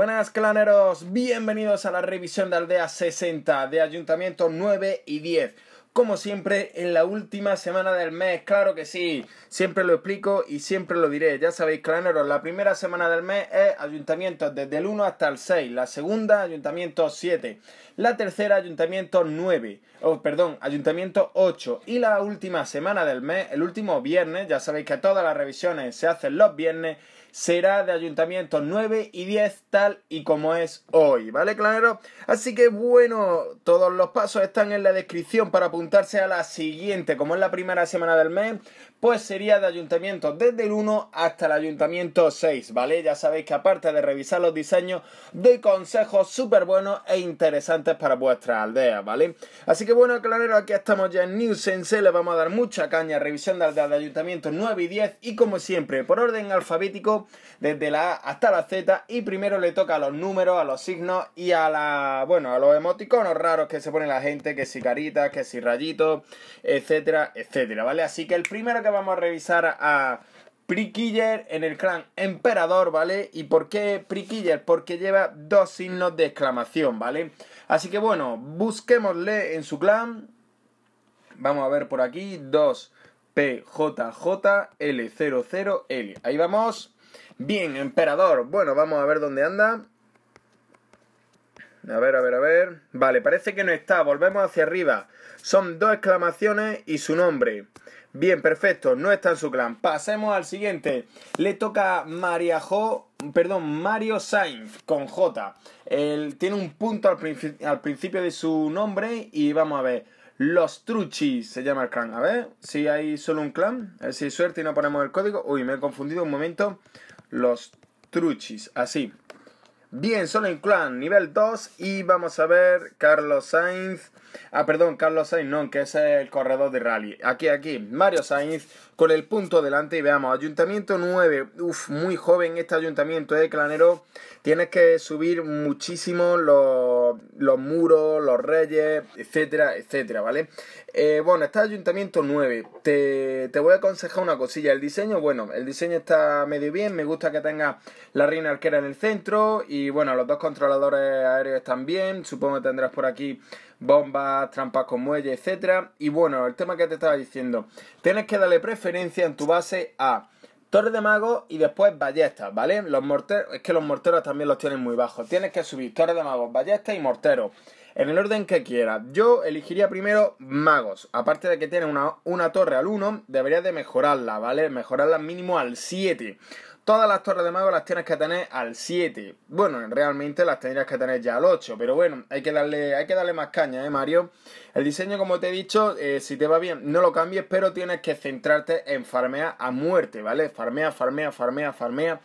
buenas claneros, bienvenidos a la revisión de Aldea 60 de Ayuntamiento 9 y 10. Como siempre, en la última semana del mes, claro que sí, siempre lo explico y siempre lo diré. Ya sabéis, claneros, la primera semana del mes es Ayuntamiento desde el 1 hasta el 6, la segunda Ayuntamiento 7, la tercera Ayuntamiento 9, oh, perdón, Ayuntamiento 8 y la última semana del mes, el último viernes, ya sabéis que todas las revisiones se hacen los viernes será de ayuntamientos 9 y 10 tal y como es hoy, ¿vale, clanero? Así que bueno, todos los pasos están en la descripción para apuntarse a la siguiente, como es la primera semana del mes, pues sería de ayuntamientos desde el 1 hasta el ayuntamiento 6, ¿vale? Ya sabéis que aparte de revisar los diseños, doy consejos súper buenos e interesantes para vuestra aldea, ¿vale? Así que bueno, clanero, aquí estamos ya en New Sense, le vamos a dar mucha caña, revisión de aldeas de ayuntamientos 9 y 10 y como siempre, por orden alfabético, desde la A hasta la Z y primero le toca a los números, a los signos y a la, bueno, a los emoticonos raros que se pone la gente, que si caritas, que si rayitos, etcétera, etcétera, ¿vale? Así que el primero que vamos a revisar a Prikiller en el clan Emperador, ¿vale? ¿Y por qué Prikiller? Porque lleva dos signos de exclamación, ¿vale? Así que bueno, busquémosle en su clan. Vamos a ver por aquí, 2 PJJL00L. Ahí vamos. Bien, emperador. Bueno, vamos a ver dónde anda. A ver, a ver, a ver. Vale, parece que no está. Volvemos hacia arriba. Son dos exclamaciones y su nombre. Bien, perfecto. No está en su clan. Pasemos al siguiente. Le toca María perdón, Mario Sainz con J. Él tiene un punto al, principio de su nombre y vamos a ver. Los Truchis se llama el clan. A ver si hay solo un clan. A ver si hay suerte y no ponemos el código. Uy, me he confundido un momento. Los Truchis. Así. Bien, solo un clan. Nivel 2. Y vamos a ver Carlos Sainz. Ah, perdón, Carlos Sainz, no, que es el corredor de rally. Aquí, aquí, Mario Sainz con el punto delante y veamos, Ayuntamiento 9, uff, muy joven este ayuntamiento, eh, clanero. Tienes que subir muchísimo los, los muros, los reyes, etcétera, etcétera, ¿vale? Eh, bueno, está Ayuntamiento 9. Te, te, voy a aconsejar una cosilla. El diseño, bueno, el diseño está medio bien. Me gusta que tenga la reina arquera en el centro. Y bueno, los dos controladores aéreos están bien. Supongo que tendrás por aquí bombas, trampas con muelle, etcétera. Y bueno, el tema que te estaba diciendo. Tienes que darle preferencia en tu base a Torre de Magos y después ballestas, ¿vale? Los morteros, es que los morteros también los tienen muy bajos. Tienes que subir Torre de Magos, ballestas y morteros en el orden que quieras. Yo elegiría primero magos. Aparte de que tiene una, una torre al 1, deberías de mejorarla, ¿vale? Mejorarla mínimo al 7. Todas las torres de magos las tienes que tener al 7. Bueno, realmente las tendrías que tener ya al 8. Pero bueno, hay que darle, hay que darle más caña, ¿eh, Mario? El diseño, como te he dicho, eh, si te va bien, no lo cambies, pero tienes que centrarte en farmea a muerte, ¿vale? Farmea, farmea, farmea, farmea.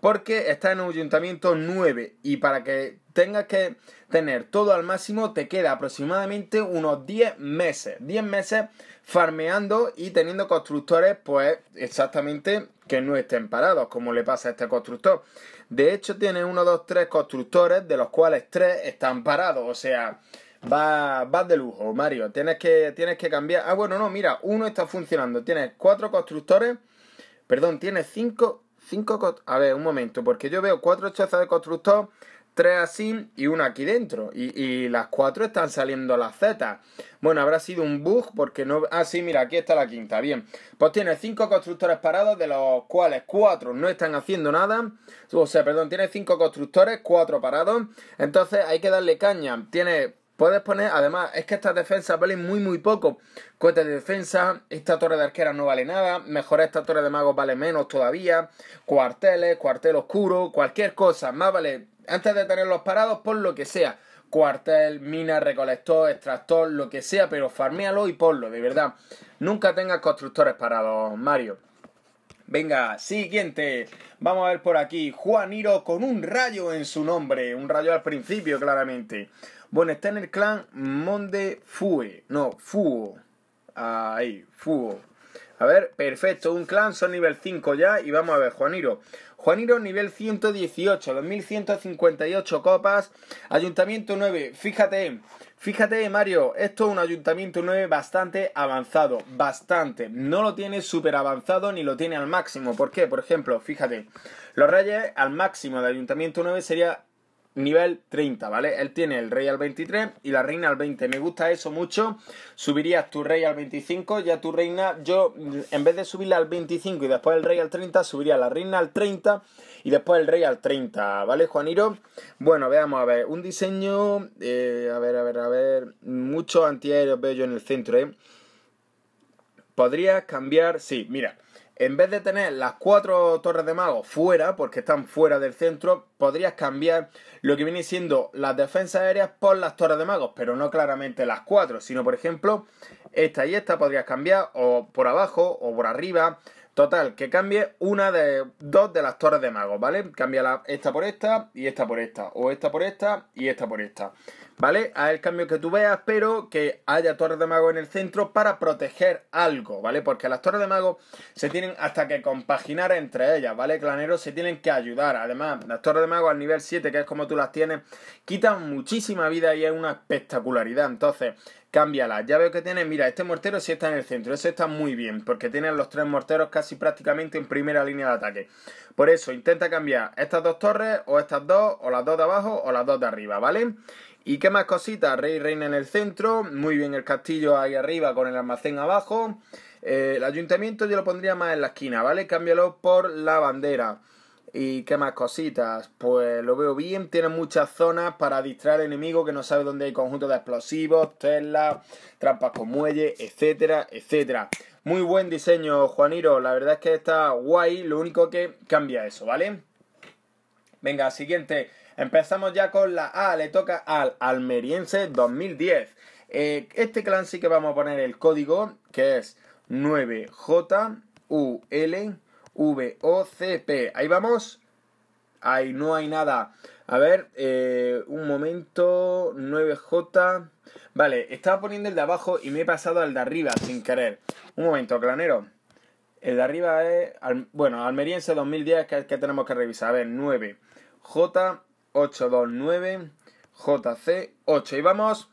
Porque está en un ayuntamiento 9. Y para que tengas que tener todo al máximo, te queda aproximadamente unos 10 meses. 10 meses farmeando y teniendo constructores, pues exactamente que no estén parados, como le pasa a este constructor. De hecho, tiene uno, dos, tres constructores, de los cuales tres están parados. O sea, va, va de lujo, Mario. Tienes que, tienes que cambiar. Ah, bueno, no, mira, uno está funcionando. Tienes cuatro constructores. Perdón, tienes cinco. Cinco. A ver, un momento, porque yo veo cuatro chozas de constructor tres así y una aquí dentro. Y, las cuatro están saliendo las Z. Bueno, habrá sido un bug porque no... Ah, sí, mira, aquí está la quinta. Bien. Pues tiene cinco constructores parados, de los cuales cuatro no están haciendo nada. O sea, perdón, tiene cinco constructores, cuatro parados. Entonces hay que darle caña. Tiene... Puedes poner, además, es que estas defensas valen muy, muy poco. Cohetes de defensa, esta torre de arqueras no vale nada. Mejor esta torre de magos vale menos todavía. Cuarteles, cuartel oscuro, cualquier cosa. Más vale antes de tenerlos parados, por lo que sea. Cuartel, mina, recolector, extractor, lo que sea, pero farmealo y ponlo, de verdad. Nunca tengas constructores parados, Mario. Venga, siguiente. Vamos a ver por aquí. Juaniro con un rayo en su nombre. Un rayo al principio, claramente. Bueno, está en el clan Monde Fue. No, Fuo. Ahí, Fuo. A ver, perfecto. Un clan, son nivel 5 ya. Y vamos a ver, Juaniro. Juaniro nivel 118, 2158 copas. Ayuntamiento 9, fíjate, fíjate Mario, esto es un ayuntamiento 9 bastante avanzado, bastante. No lo tiene súper avanzado ni lo tiene al máximo. ¿Por qué? Por ejemplo, fíjate, los reyes al máximo de ayuntamiento 9 sería nivel 30, ¿vale? Él tiene el rey al 23 y la reina al 20. Me gusta eso mucho. Subirías tu rey al 25, ya tu reina, yo en vez de subirla al 25 y después el rey al 30, subiría la reina al 30 y después el rey al 30, ¿vale, Juaniro? Bueno, veamos, a ver, un diseño, eh, a ver, a ver, a ver, muchos antiaéreos veo yo en el centro, ¿eh? Podrías cambiar, sí, mira, en vez de tener las cuatro torres de mago fuera, porque están fuera del centro, podrías cambiar lo que viene siendo las defensas aéreas por las torres de magos, pero no claramente las cuatro, sino por ejemplo, esta y esta podrías cambiar o por abajo o por arriba. Total, que cambie una de dos de las torres de magos, ¿vale? Cambia esta por esta y esta por esta, o esta por esta y esta por esta. ¿Vale? Haz el cambio que tú veas, pero que haya torres de mago en el centro para proteger algo, ¿vale? Porque las torres de mago se tienen hasta que compaginar entre ellas, ¿vale? Claneros se tienen que ayudar. Además, las torres de mago al nivel 7, que es como tú las tienes, quitan muchísima vida y es una espectacularidad. Entonces, cámbiala. Ya veo que tiene, mira, este mortero sí está en el centro, ese está muy bien, porque tienen los tres morteros casi prácticamente en primera línea de ataque. Por eso, intenta cambiar estas dos torres, o estas dos, o las dos de abajo, o las dos de arriba, ¿vale? ¿Y qué más cositas? Rey y reina en el centro, muy bien el castillo ahí arriba con el almacén abajo. Eh, el ayuntamiento yo lo pondría más en la esquina, ¿vale? Cámbialo por la bandera. ¿Y qué más cositas? Pues lo veo bien, tiene muchas zonas para distraer al enemigo que no sabe dónde hay conjuntos de explosivos, telas, trampas con muelle, etcétera, etcétera. Muy buen diseño, Juaniro, la verdad es que está guay, lo único que cambia eso, ¿vale? Venga, siguiente. Empezamos ya con la A, le toca al Almeriense 2010. Eh, este clan sí que vamos a poner el código, que es 9JULVOCP. Ahí vamos. Ahí no hay nada. A ver, eh, un momento. 9J. Vale, estaba poniendo el de abajo y me he pasado al de arriba sin querer. Un momento, clanero. El de arriba es. Bueno, Almeriense 2010, que que tenemos que revisar. A ver, 9J 829 JC8. Y vamos.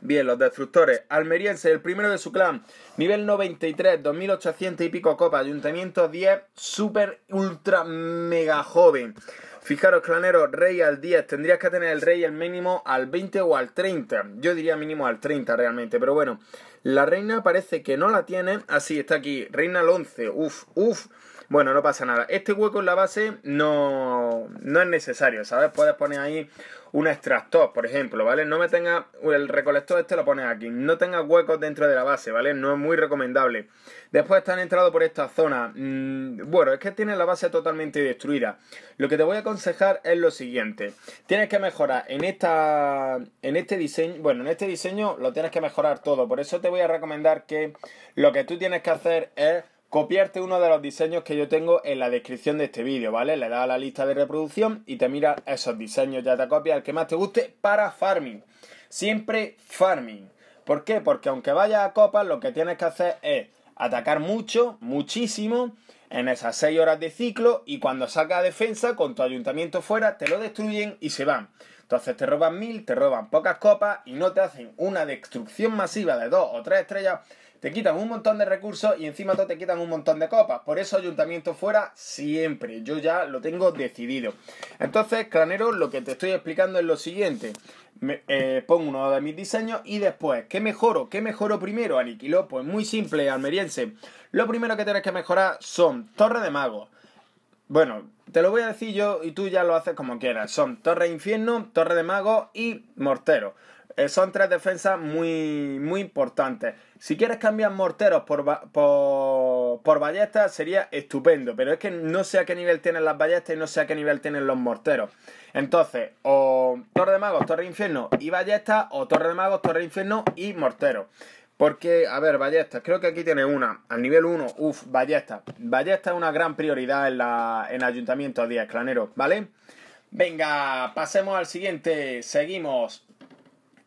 Bien, los destructores. Almeriense, el primero de su clan. Nivel 93, 2800 y pico copas. Ayuntamiento 10, super ultra mega joven. Fijaros, clanero, rey al 10. Tendrías que tener el rey el mínimo al 20 o al 30. Yo diría mínimo al 30 realmente, pero bueno. La reina parece que no la tiene. Así está aquí. Reina al 11. Uf, uf. Bueno, no pasa nada. Este hueco en la base no, no es necesario, ¿sabes? Puedes poner ahí un extractor, por ejemplo, ¿vale? No me tenga... El recolector este lo pones aquí. No tenga huecos dentro de la base, ¿vale? No es muy recomendable. Después están entrado por esta zona. Mm, bueno, es que tienes la base totalmente destruida. Lo que te voy a aconsejar es lo siguiente. Tienes que mejorar en esta... En este diseño... Bueno, en este diseño lo tienes que mejorar todo. Por eso te voy a recomendar que lo que tú tienes que hacer es copiarte uno de los diseños que yo tengo en la descripción de este vídeo, ¿vale? Le das a la lista de reproducción y te mira esos diseños, ya te copia el que más te guste para farming. Siempre farming. ¿Por qué? Porque aunque vayas a copas, lo que tienes que hacer es atacar mucho, muchísimo, en esas 6 horas de ciclo y cuando saca defensa con tu ayuntamiento fuera, te lo destruyen y se van. Entonces te roban mil, te roban pocas copas y no te hacen una destrucción masiva de dos o tres estrellas te quitan un montón de recursos y encima te quitan un montón de copas. Por eso ayuntamiento fuera siempre. Yo ya lo tengo decidido. Entonces, cranero, lo que te estoy explicando es lo siguiente. Eh, pongo uno de mis diseños y después, ¿qué mejoro? ¿Qué mejoro primero? Aniquiló, pues muy simple, almeriense. Lo primero que tienes que mejorar son Torre de Mago. Bueno, te lo voy a decir yo y tú ya lo haces como quieras. Son Torre Infierno, Torre de Mago y Mortero. Eh, son tres defensas muy, muy importantes. Si quieres cambiar morteros por, por, por, ballestas sería estupendo, pero es que no sé a qué nivel tienen las ballestas y no sé a qué nivel tienen los morteros. Entonces, o Torre de Magos, Torre de Infierno y ballestas, o Torre de Magos, Torre de Infierno y mortero. Porque, a ver, ballestas, creo que aquí tiene una, al nivel 1, uff, ballesta. Ballesta es una gran prioridad en, la, en Ayuntamiento 10, clanero, ¿vale? Venga, pasemos al siguiente, seguimos.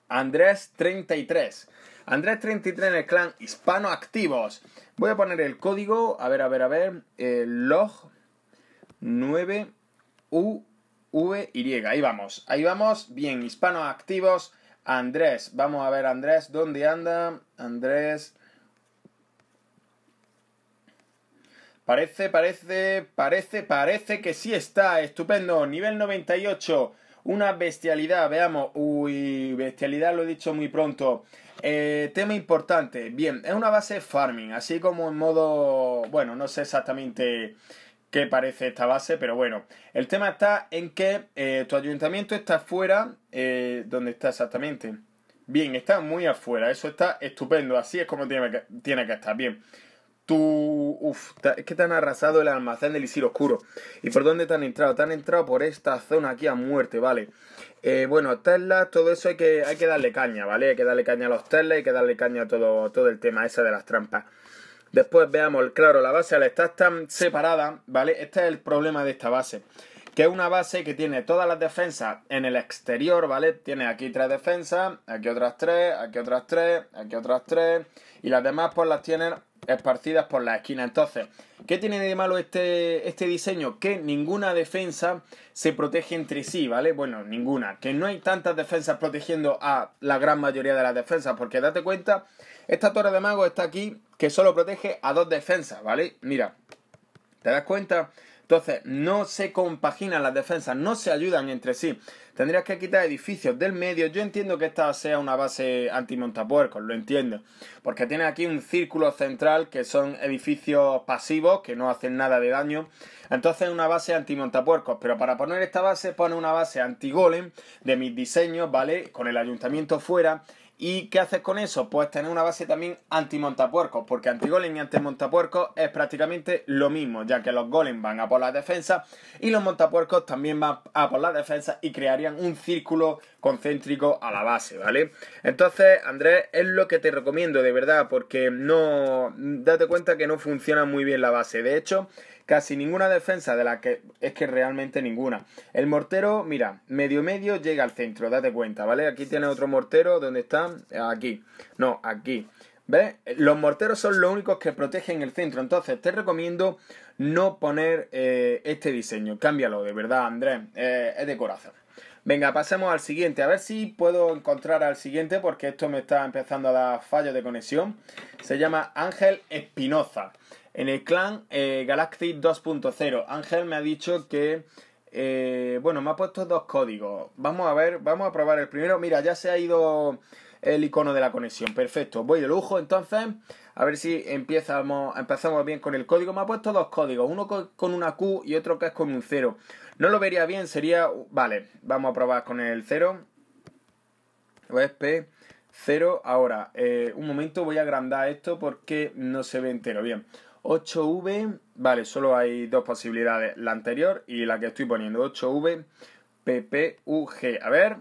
Andrés 33. Andrés 33 en el clan Hispano Activos. Voy a poner el código, a ver, a ver, a ver, el log 9 UVY. Ahí vamos, ahí vamos. Bien, Hispano Activos. Andrés, vamos a ver Andrés, ¿dónde anda? Andrés. Parece, parece, parece, parece que sí está. Estupendo. Nivel 98. Una bestialidad. Veamos. Uy, bestialidad lo he dicho muy pronto. Eh, tema importante. Bien, es una base farming. Así como en modo... Bueno, no sé exactamente qué parece esta base, pero bueno. El tema está en que eh, tu ayuntamiento está afuera. Eh, ¿Dónde está exactamente? Bien, está muy afuera. Eso está estupendo. Así es como tiene que, tiene que estar. Bien. Tu... Uf, es que te han arrasado el almacén del Isir Oscuro. ¿Y por dónde te han entrado? Te han entrado por esta zona aquí a muerte, ¿vale? Eh, bueno, Tesla, todo eso hay que, hay que darle caña, ¿vale? Hay que darle caña a los Tesla, hay que darle caña a todo, todo el tema ese de las trampas. Después veamos, claro, la base al estar tan separada, ¿vale? Este es el problema de esta base. Que es una base que tiene todas las defensas en el exterior, ¿vale? Tiene aquí tres defensas, aquí otras tres, aquí otras tres, aquí otras tres. Y las demás pues las tienen esparcidas por la esquina. Entonces, ¿qué tiene de malo este, este diseño? Que ninguna defensa se protege entre sí, ¿vale? Bueno, ninguna. Que no hay tantas defensas protegiendo a la gran mayoría de las defensas. Porque date cuenta, esta torre de mago está aquí que solo protege a dos defensas, ¿vale? Mira, ¿te das cuenta? Entonces, no se compaginan las defensas, no se ayudan entre sí. Tendrías que quitar edificios del medio. Yo entiendo que esta sea una base anti-montapuercos, lo entiendo. Porque tiene aquí un círculo central que son edificios pasivos que no hacen nada de daño. Entonces es una base anti-montapuercos. Pero para poner esta base, pone una base anti-golem de mis diseños, ¿vale? Con el ayuntamiento fuera ¿Y qué haces con eso? Pues tener una base también anti-montapuercos, porque anti-golem y anti-montapuercos es prácticamente lo mismo, ya que los golem van a por la defensa y los montapuercos también van a por la defensa y crearían un círculo concéntrico a la base, ¿vale? Entonces, Andrés, es lo que te recomiendo de verdad, porque no... Date cuenta que no funciona muy bien la base. De hecho, Casi ninguna defensa de la que es que realmente ninguna. El mortero, mira, medio medio llega al centro, date cuenta, ¿vale? Aquí tiene otro mortero, ¿dónde está? Aquí. No, aquí. ¿Ves? Los morteros son los únicos que protegen el centro. Entonces, te recomiendo no poner eh, este diseño. Cámbialo, de verdad, Andrés. Eh, es de corazón. Venga, pasemos al siguiente. A ver si puedo encontrar al siguiente porque esto me está empezando a dar fallos de conexión. Se llama Ángel Espinoza. En el clan eh, Galaxy 2.0, Ángel me ha dicho que... Eh, bueno, me ha puesto dos códigos. Vamos a ver, vamos a probar el primero. Mira, ya se ha ido el icono de la conexión. Perfecto, voy de lujo entonces. A ver si empezamos, empezamos bien con el código. Me ha puesto dos códigos, uno con una Q y otro que es con un 0. No lo vería bien, sería... Vale, vamos a probar con el 0. OSP 0. Ahora, eh, un momento, voy a agrandar esto porque no se ve entero. Bien. 8V, vale, solo hay dos posibilidades, la anterior y la que estoy poniendo, 8V, PPUG. A ver.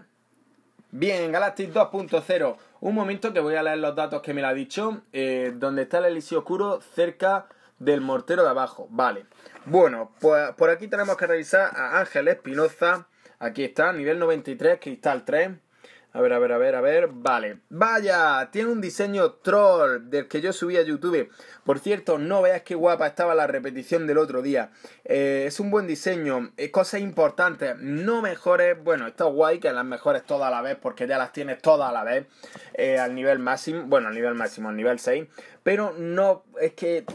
Bien, Galactic 2.0. Un momento que voy a leer los datos que me lo ha dicho. Eh, donde está el elixir oscuro, cerca del mortero de abajo. Vale. Bueno, pues por aquí tenemos que revisar a Ángel Espinoza. Aquí está, nivel 93, cristal 3. A ver, a ver, a ver, a ver. Vale. Vaya, tiene un diseño troll del que yo subí a YouTube. Por cierto, no veas qué guapa estaba la repetición del otro día. Eh, es un buen diseño. Eh, cosas importantes. No mejores. Bueno, está guay que las mejores todas a la vez porque ya las tienes todas a la vez. Eh, al nivel máximo. Bueno, al nivel máximo, al nivel 6. Pero no, es que...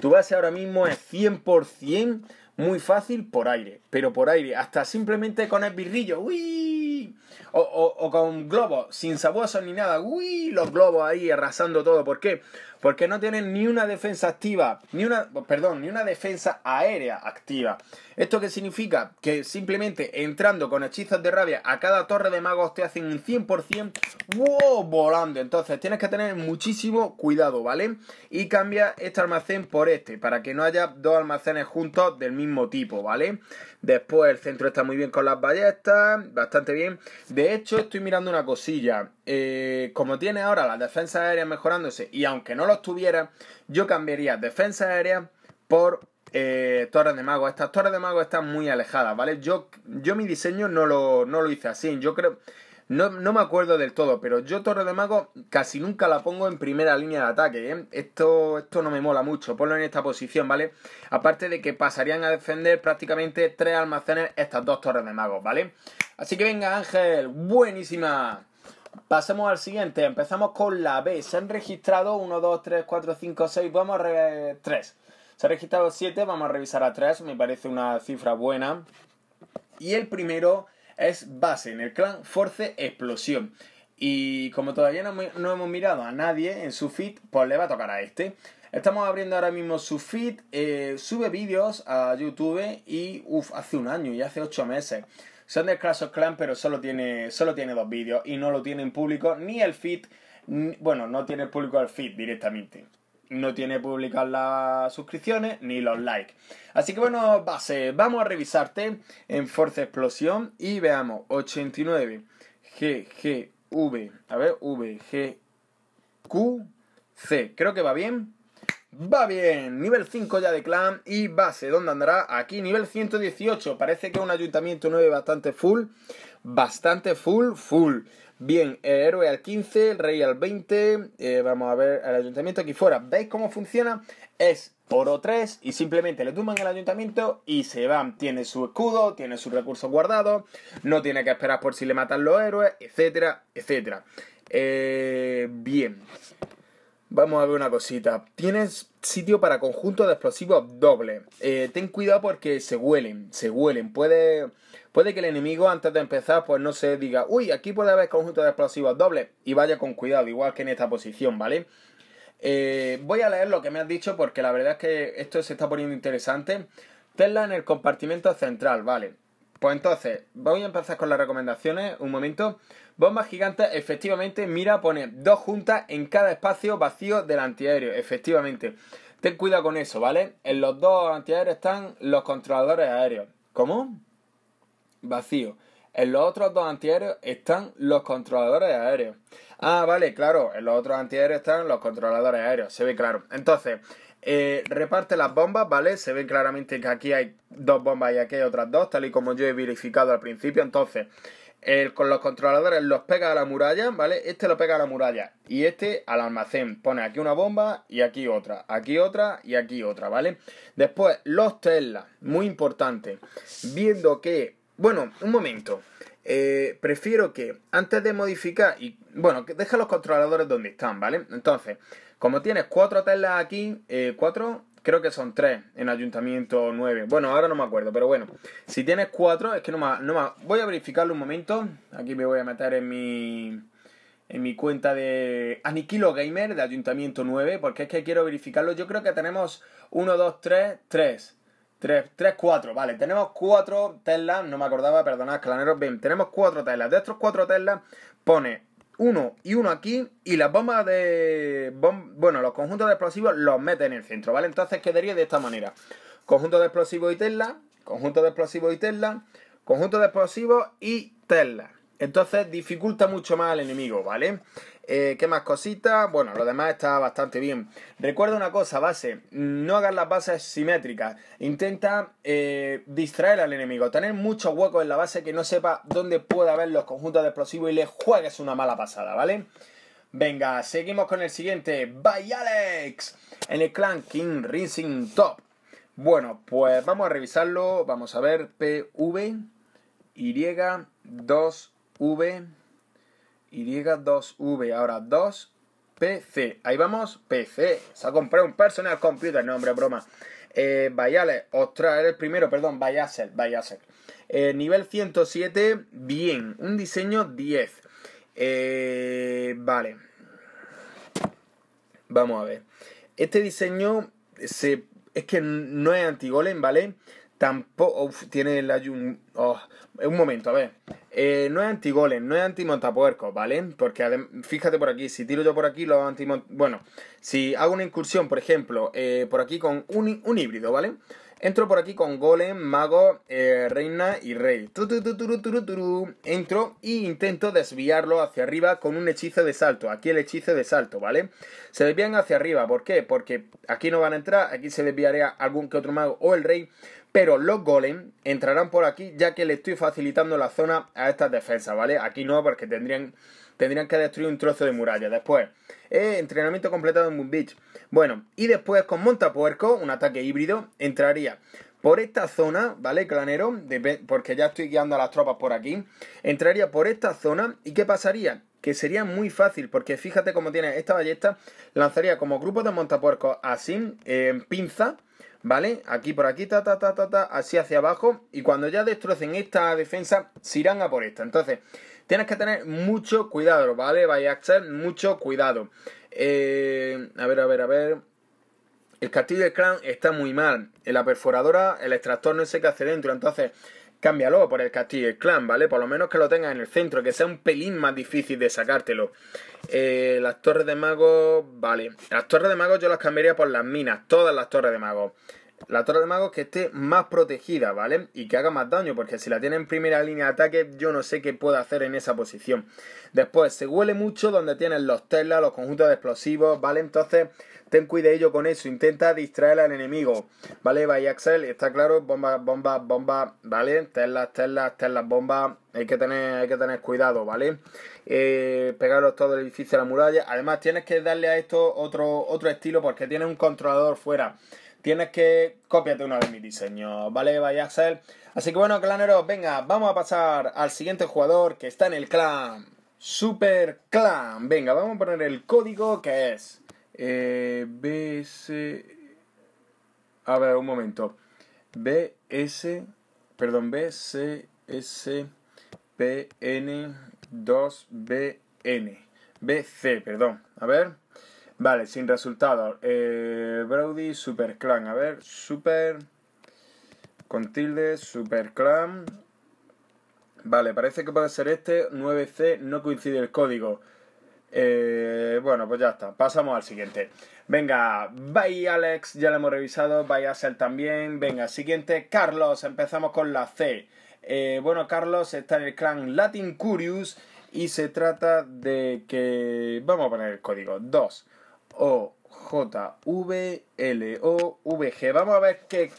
tu base ahora mismo es 100% muy fácil por aire. Pero por aire. Hasta simplemente con el birrillo. ¡Uy! O, con globos, sin sabuesos ni nada. ¡Uy! Los globos ahí arrasando todo. ¿Por qué? Porque no tienen ni una defensa activa, ni una, perdón, ni una defensa aérea activa. ¿Esto qué significa? Que simplemente entrando con hechizos de rabia a cada torre de magos te hacen un 100% ¡wow! volando. Entonces tienes que tener muchísimo cuidado, ¿vale? Y cambia este almacén por este, para que no haya dos almacenes juntos del mismo tipo, ¿vale? Después el centro está muy bien con las ballestas, bastante bien. De hecho, estoy mirando una cosilla. Eh, como tiene ahora las defensas aéreas mejorándose, y aunque no los tuviera, yo cambiaría defensa aérea por eh, torres de mago. Estas torres de mago están muy alejadas, ¿vale? Yo, yo mi diseño no lo, no lo hice así. Yo creo. No, no, me acuerdo del todo, pero yo Torre de Mago casi nunca la pongo en primera línea de ataque. ¿eh? Esto, esto no me mola mucho, ponlo en esta posición, ¿vale? Aparte de que pasarían a defender prácticamente tres almacenes estas dos Torres de Mago, ¿vale? Así que venga Ángel, buenísima. Pasemos al siguiente, empezamos con la B. Se han registrado 1, 2, 3, 4, 5, 6, vamos a 3. Se ha registrado 7, vamos a revisar a 3, me parece una cifra buena. Y el primero es base en el clan Force Explosión. Y como todavía no, hemos mirado a nadie en su feed, pues le va a tocar a este. Estamos abriendo ahora mismo su feed, eh, sube vídeos a YouTube y uff, hace un año y hace 8 meses. Son de Clash of Clans, pero solo tiene, solo tiene dos vídeos y no lo tiene en público ni el feed, bueno, no tiene público el feed directamente. No tiene publicar las suscripciones ni los likes. Así que bueno, base, vamos a revisarte en Force Explosión y veamos 89 GG V, a ver, V, G, Q, C. Creo que va bien. Va bien, nivel 5 ya de clan y base, ¿dónde andará? Aquí, nivel 118, parece que es un ayuntamiento 9 bastante full, bastante full, full. Bien, el héroe al 15, el rey al 20, eh, vamos a ver el ayuntamiento aquí fuera. ¿Veis cómo funciona? Es oro 3 y simplemente le tumban el ayuntamiento y se van. Tiene su escudo, tiene sus recursos guardados, no tiene que esperar por si le matan los héroes, etcétera, etcétera. Eh, bien. Vamos a ver una cosita. Tienes sitio para conjuntos de explosivos dobles. Eh, ten cuidado porque se huelen, se huelen. Puede, puede que el enemigo antes de empezar pues no se diga, uy, aquí puede haber conjuntos de explosivos dobles y vaya con cuidado, igual que en esta posición, ¿vale? Eh, voy a leer lo que me has dicho porque la verdad es que esto se está poniendo interesante. Tenla en el compartimento central, ¿vale? Pues entonces, voy a empezar con las recomendaciones, un momento. Bombas gigantes, efectivamente, mira, pone dos juntas en cada espacio vacío del antiaéreo, efectivamente. Ten cuidado con eso, ¿vale? En los dos antiaéreos están los controladores aéreos. ¿Cómo? Vacío. En los otros dos antiaéreos están los controladores aéreos. Ah, vale, claro, en los otros antiaéreos están los controladores aéreos, se ve claro. Entonces, eh, reparte las bombas, ¿vale? Se ve claramente que aquí hay dos bombas y aquí hay otras dos, tal y como yo he verificado al principio. Entonces, con los controladores los pega a la muralla, ¿vale? Este lo pega a la muralla y este al almacén. Pone aquí una bomba y aquí otra, aquí otra y aquí otra, ¿vale? Después, los Tesla, muy importante. Viendo que, bueno, un momento. Eh, prefiero que antes de modificar y bueno, que deja los controladores donde están, ¿vale? Entonces, como tienes cuatro telas aquí, eh, cuatro, creo que son tres en Ayuntamiento 9. Bueno, ahora no me acuerdo, pero bueno. Si tienes cuatro, es que no más, no más. Voy a verificarlo un momento. Aquí me voy a meter en mi en mi cuenta de Aniquilo Gamer de Ayuntamiento 9, porque es que quiero verificarlo. Yo creo que tenemos 1, 2, 3, 3. 3, 3, 4, vale, tenemos cuatro telas, no me acordaba, perdonad, claneros, ven, tenemos cuatro telas. De estos cuatro telas pone uno y uno aquí y las bombas de... bueno, los conjuntos de explosivos los mete en el centro, ¿vale? Entonces quedaría de esta manera. Conjunto de explosivos y Tesla, conjunto de explosivos y Tesla, conjunto de explosivos y Tesla. Entonces dificulta mucho más al enemigo, ¿vale? Eh, ¿Qué más cositas? Bueno, lo demás está bastante bien. Recuerda una cosa, base. No hagas las bases simétricas. Intenta eh, distraer al enemigo. Tener muchos huecos en la base que no sepa dónde puede haber los conjuntos de explosivos y le juegues una mala pasada, ¿vale? Venga, seguimos con el siguiente. Bye Alex. En el clan King Racing Top. Bueno, pues vamos a revisarlo. Vamos a ver. PV Y2V y2V, ahora 2PC. Ahí vamos, PC. Se ha comprado un personal computer, no, hombre, broma. Eh, ostras, el primero, perdón, Vayasel, Vayasel. Eh, nivel 107, bien. Un diseño 10. Eh, vale. Vamos a ver. Este diseño se, es que no es anti-golem, ¿vale? Tampoco tiene el ayun... Oh, un momento, a ver. Eh, no es anti-golem, no es anti-montapuerco, ¿vale? Porque fíjate por aquí, si tiro yo por aquí los anti Bueno, si hago una incursión, por ejemplo, eh, por aquí con un, un, híbrido, ¿vale? Entro por aquí con golem, mago, eh, reina y rey. Entro y intento desviarlo hacia arriba con un hechizo de salto. Aquí el hechizo de salto, ¿vale? Se desvían hacia arriba, ¿por qué? Porque aquí no van a entrar, aquí se desviaría algún que otro mago o el rey pero los golems entrarán por aquí ya que le estoy facilitando la zona a estas defensas, ¿vale? Aquí no, porque tendrían, tendrían que destruir un trozo de muralla. Después, eh, entrenamiento completado en Moon Beach. Bueno, y después con Montapuerco, un ataque híbrido, entraría por esta zona, ¿vale, clanero? porque ya estoy guiando a las tropas por aquí. Entraría por esta zona y ¿qué pasaría? que sería muy fácil, porque fíjate cómo tiene esta ballesta, lanzaría como grupo de montapuercos así, en pinza, ¿vale? Aquí por aquí, ta, ta, ta, ta, ta, así hacia abajo, y cuando ya destrocen esta defensa, se irán a por esta. Entonces, tienes que tener mucho cuidado, ¿vale? Vaya a mucho cuidado. Eh, a ver, a ver, a ver. El castillo de clan está muy mal. La perforadora, el extractor no sé qué hace dentro. Entonces, cámbialo por el castillo del clan, ¿vale? Por lo menos que lo tengas en el centro, que sea un pelín más difícil de sacártelo. Eh, las torres de magos, vale. Las torres de magos yo las cambiaría por las minas, todas las torres de magos. La torre de magos que esté más protegida, ¿vale? Y que haga más daño, porque si la tiene en primera línea de ataque, yo no sé qué puede hacer en esa posición. Después, se huele mucho donde tienen los telas, los conjuntos de explosivos, ¿vale? Entonces, ten cuidado con eso, intenta distraer al enemigo, ¿vale? Vaya Axel, está claro, bomba, bomba, bomba, ¿vale? Telas, telas, telas, bombas, hay que tener, hay que tener cuidado, ¿vale? Eh, pegaros todo el edificio a la muralla, además tienes que darle a esto otro, otro estilo porque tiene un controlador fuera, tienes que copiarte uno de mis diseños, ¿vale? Vaya Axel, así que bueno, claneros, venga, vamos a pasar al siguiente jugador que está en el clan. Super Clan. Venga, vamos a poner el código que es eh, BS. A ver, un momento. BS. Perdón, BCSPN 2BN. BC, perdón. A ver. Vale, sin resultado. Eh, Brody, Super Clan. A ver, Super. Con tilde, Super Clan. Vale, parece que puede ser este. 9C, no coincide el código. Eh, bueno, pues ya está. Pasamos al siguiente. Venga, bye Alex, ya lo hemos revisado. Bye ser también. Venga, siguiente, Carlos. Empezamos con la C. Eh, bueno, Carlos está en el clan Latin Curious y se trata de que. Vamos a poner el código: 2 O J V L O V G. Vamos a ver qué,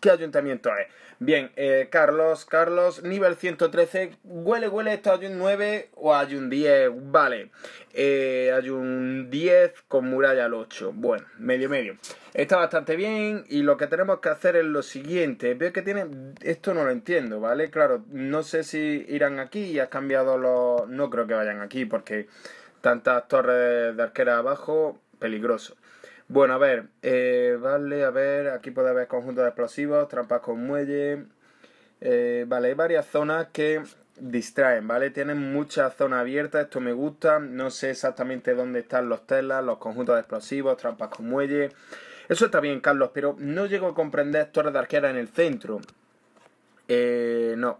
qué ayuntamiento es. Bien, eh, Carlos, Carlos, nivel 113. Huele, huele, esto hay un 9 o hay un 10. Vale. Eh, hay un 10 con muralla al 8. Bueno, medio, medio. Está bastante bien y lo que tenemos que hacer es lo siguiente. Veo que tiene... Esto no lo entiendo, ¿vale? Claro, no sé si irán aquí y has cambiado los... No creo que vayan aquí porque tantas torres de arquera abajo, peligroso. Bueno, a ver, eh, vale, a ver, aquí puede haber conjuntos de explosivos, trampas con muelle. Eh, vale, hay varias zonas que distraen, ¿vale? Tienen mucha zona abierta, esto me gusta. No sé exactamente dónde están los telas, los conjuntos de explosivos, trampas con muelle. Eso está bien, Carlos, pero no llego a comprender torres de arquera en el centro. Eh, no.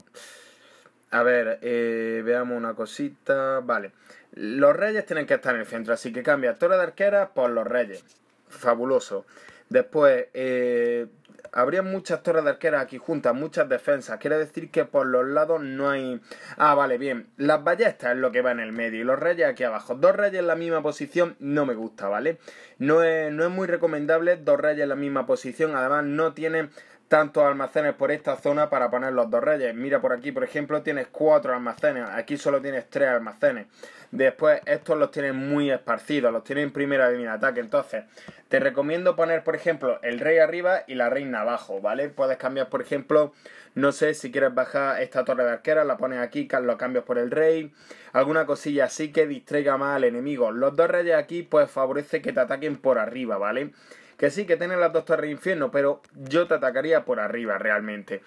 A ver, veamos una cosita. Vale. Los reyes tienen que estar en el centro, así que cambia torre de arquera por los reyes fabuloso. Después, eh, habría muchas torres de arqueras aquí juntas, muchas defensas. Quiere decir que por los lados no hay. Ah, vale, bien. Las ballestas es lo que va en el medio y los reyes aquí abajo. Dos reyes en la misma posición no me gusta, ¿vale? No es, no es muy recomendable dos reyes en la misma posición. Además, no tienen tantos almacenes por esta zona para poner los dos reyes. Mira por aquí, por ejemplo, tienes cuatro almacenes. Aquí solo tienes tres almacenes. Después, estos los tienen muy esparcidos, los tienen en primera línea de ataque. Entonces, te recomiendo poner, por ejemplo, el rey arriba y la reina abajo, ¿vale? Puedes cambiar, por ejemplo, no sé si quieres bajar esta torre de arquera, la pones aquí, lo cambias por el rey. Alguna cosilla así que distraiga más al enemigo. Los dos reyes aquí, pues favorece que te ataquen por arriba, ¿vale? Que sí, que tienen las dos torres de infierno, pero yo te atacaría por arriba realmente.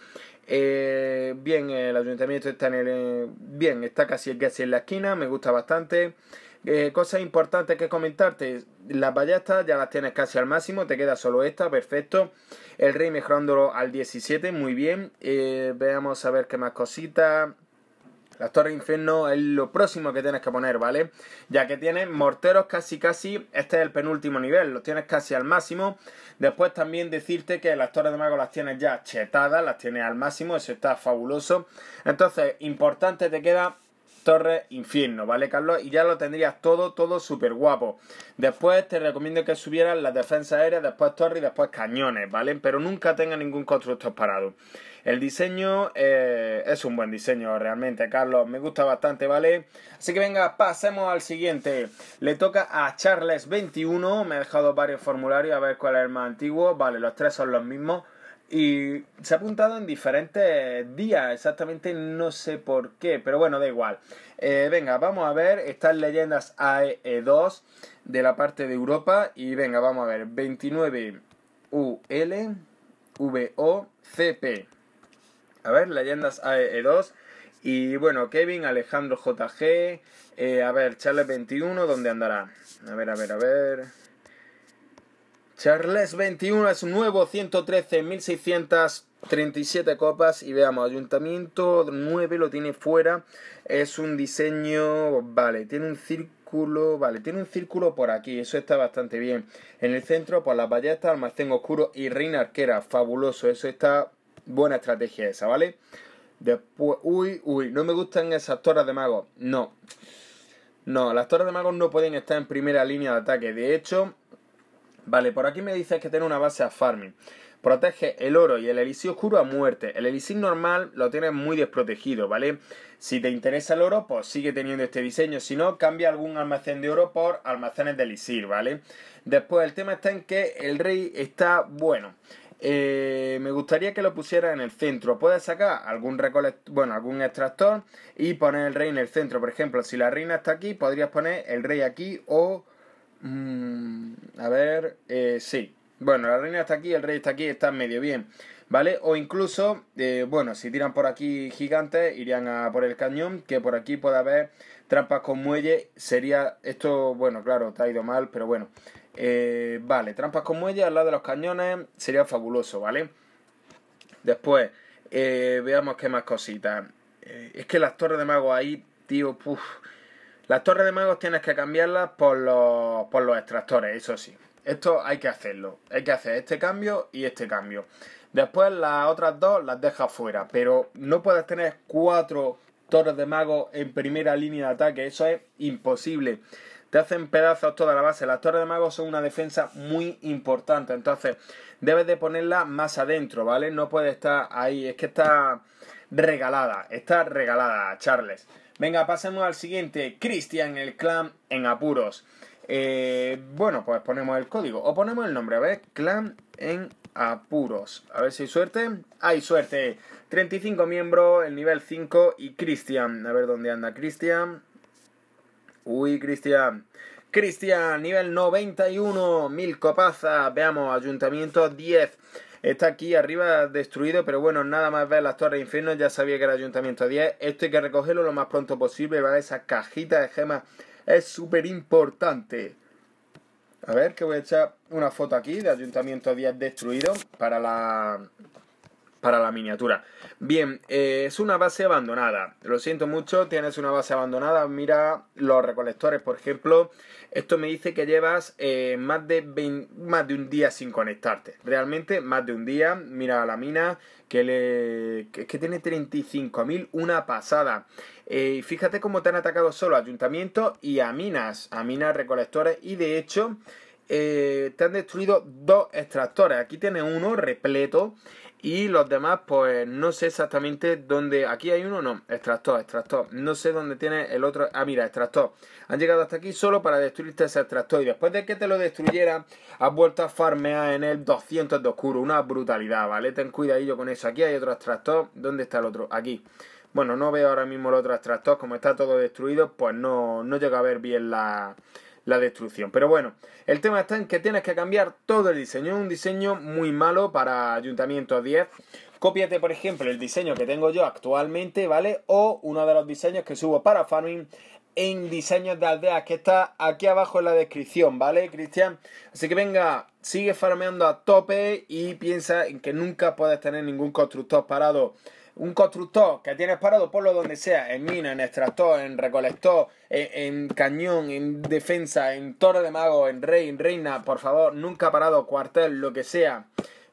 Eh, bien, el ayuntamiento está en el... Eh, bien, está casi, casi en la esquina, me gusta bastante. Eh, cosas importantes que comentarte. Las ballestas ya las tienes casi al máximo, te queda solo esta, perfecto. El rey mejorándolo al 17, muy bien. veamos a ver qué más cositas. Las torres infierno es lo próximo que tienes que poner, ¿vale? Ya que tienes morteros casi casi, este es el penúltimo nivel, los tienes casi al máximo. Después también decirte que las torres de mago las tienes ya chetadas, las tienes al máximo, eso está fabuloso. Entonces, importante te queda Torre Infierno, ¿vale, Carlos? Y ya lo tendrías todo, todo súper guapo. Después te recomiendo que subieras las defensas aéreas, después torre y después cañones, ¿vale? Pero nunca tenga ningún constructor parado. El diseño eh, es un buen diseño realmente, Carlos. Me gusta bastante, ¿vale? Así que venga, pasemos al siguiente. Le toca a Charles21. Me he dejado varios formularios a ver cuál es el más antiguo. Vale, los tres son los mismos. Y se ha apuntado en diferentes días, exactamente no sé por qué, pero bueno, da igual. Eh, venga, vamos a ver estas leyendas AE2 de la parte de Europa. Y venga, vamos a ver, 29 UL VO CP. A ver, leyendas AE2. Y bueno, Kevin, Alejandro JG. Eh, a ver, Charles 21, ¿dónde andará? A ver, a ver, a ver. Charles 21 es nuevo 113, 1637 copas. Y veamos, Ayuntamiento 9 lo tiene fuera. Es un diseño. Vale, tiene un círculo. Vale, tiene un círculo por aquí. Eso está bastante bien. En el centro, por las ballestas, almacén oscuro y reina arquera. Fabuloso. Eso está. Buena estrategia esa, ¿vale? Después. Uy, uy, no me gustan esas torres de magos. No. No, las torres de magos no pueden estar en primera línea de ataque. De hecho, Vale, por aquí me dices que tiene una base a farming. Protege el oro y el elixir oscuro a muerte. El elixir normal lo tienes muy desprotegido, ¿vale? Si te interesa el oro, pues sigue teniendo este diseño. Si no, cambia algún almacén de oro por almacenes de elixir, ¿vale? Después el tema está en que el rey está bueno. Eh, me gustaría que lo pusiera en el centro. Puedes sacar algún bueno, algún extractor y poner el rey en el centro. Por ejemplo, si la reina está aquí, podrías poner el rey aquí o Mm, a ver, eh, sí. Bueno, la reina está aquí, el rey está aquí, está medio bien. ¿Vale? O incluso, eh, bueno, si tiran por aquí gigantes, irían a por el cañón, que por aquí puede haber trampas con muelle. Sería, esto, bueno, claro, está ido mal, pero bueno. Eh, vale, trampas con muelle al lado de los cañones sería fabuloso, ¿vale? Después, veamos qué más cositas. es que las torres de mago ahí, tío, puff las torres de magos tienes que cambiarlas por los, por los extractores, eso sí. Esto hay que hacerlo. Hay que hacer este cambio y este cambio. Después las otras dos las dejas fuera. Pero no puedes tener cuatro torres de magos en primera línea de ataque. Eso es imposible. Te hacen pedazos toda la base. Las torres de magos son una defensa muy importante. Entonces, debes de ponerla más adentro, ¿vale? No puede estar ahí. Es que está regalada. Está regalada, Charles. Venga, pasemos al siguiente. Cristian, el clan en apuros. Eh, bueno, pues ponemos el código. O ponemos el nombre. A ver, clan en apuros. A ver si hay suerte. Hay suerte. 35 miembros, el nivel 5 y Cristian. A ver dónde anda Cristian. Uy, Cristian. Cristian, nivel 91, mil copazas. Veamos, ayuntamiento 10. Está aquí arriba destruido, pero bueno, nada más ver las torres de infierno, ya sabía que era Ayuntamiento 10. Esto hay que recogerlo lo más pronto posible, ¿vale? Esa cajita de gemas es súper importante. A ver, que voy a echar una foto aquí de Ayuntamiento 10 destruido para la, para la miniatura. Bien, eh, es una base abandonada. Lo siento mucho, tienes una base abandonada. Mira los recolectores, por ejemplo. Esto me dice que llevas eh, más, de más de un día sin conectarte. Realmente, más de un día. Mira la mina, que, le, que, que tiene 35.000, una pasada. Eh, fíjate cómo te han atacado solo a ayuntamientos y a minas, a minas recolectores. Y de hecho, te han destruido dos extractores. Aquí tienes uno repleto y los demás, pues no sé exactamente dónde. Aquí hay uno, no. Extractor, extractor. No sé dónde tiene el otro. Ah, mira, extractor. Han llegado hasta aquí solo para destruirte ese extractor. Y después de que te lo destruyera, has vuelto a farmear en el 200 de oscuro. Una brutalidad, ¿vale? Ten cuidadillo con eso. Aquí hay otro extractor. ¿Dónde está el otro? Aquí. Bueno, no veo ahora mismo el otro extractor. Como está todo destruido, pues no, no llega a ver bien la la destrucción. Pero bueno, el tema está en que tienes que cambiar todo el diseño. un diseño muy malo para Ayuntamiento 10. Cópiate, por ejemplo, el diseño que tengo yo actualmente, ¿vale? O uno de los diseños que subo para Farming en diseños de aldeas, que está aquí abajo en la descripción, ¿vale, Cristian? Así que venga, sigue farmeando a tope y piensa en que nunca puedes tener ningún constructor parado un constructor que tienes parado, por lo donde sea, en mina, en extractor, en recolector, en, cañón, en defensa, en torre de mago, en rey, en reina, por favor, nunca parado, cuartel, lo que sea.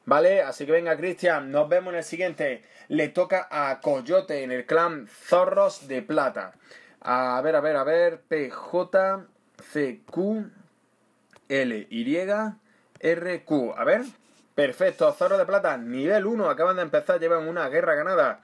¿Vale? Así que venga, Cristian, nos vemos en el siguiente. Le toca a Coyote en el clan Zorros de Plata. A ver, a ver, a ver. PJ, CQ, L, Y, R, Q. A ver. Perfecto, Zorro de Plata, nivel 1, acaban de empezar, llevan una guerra ganada.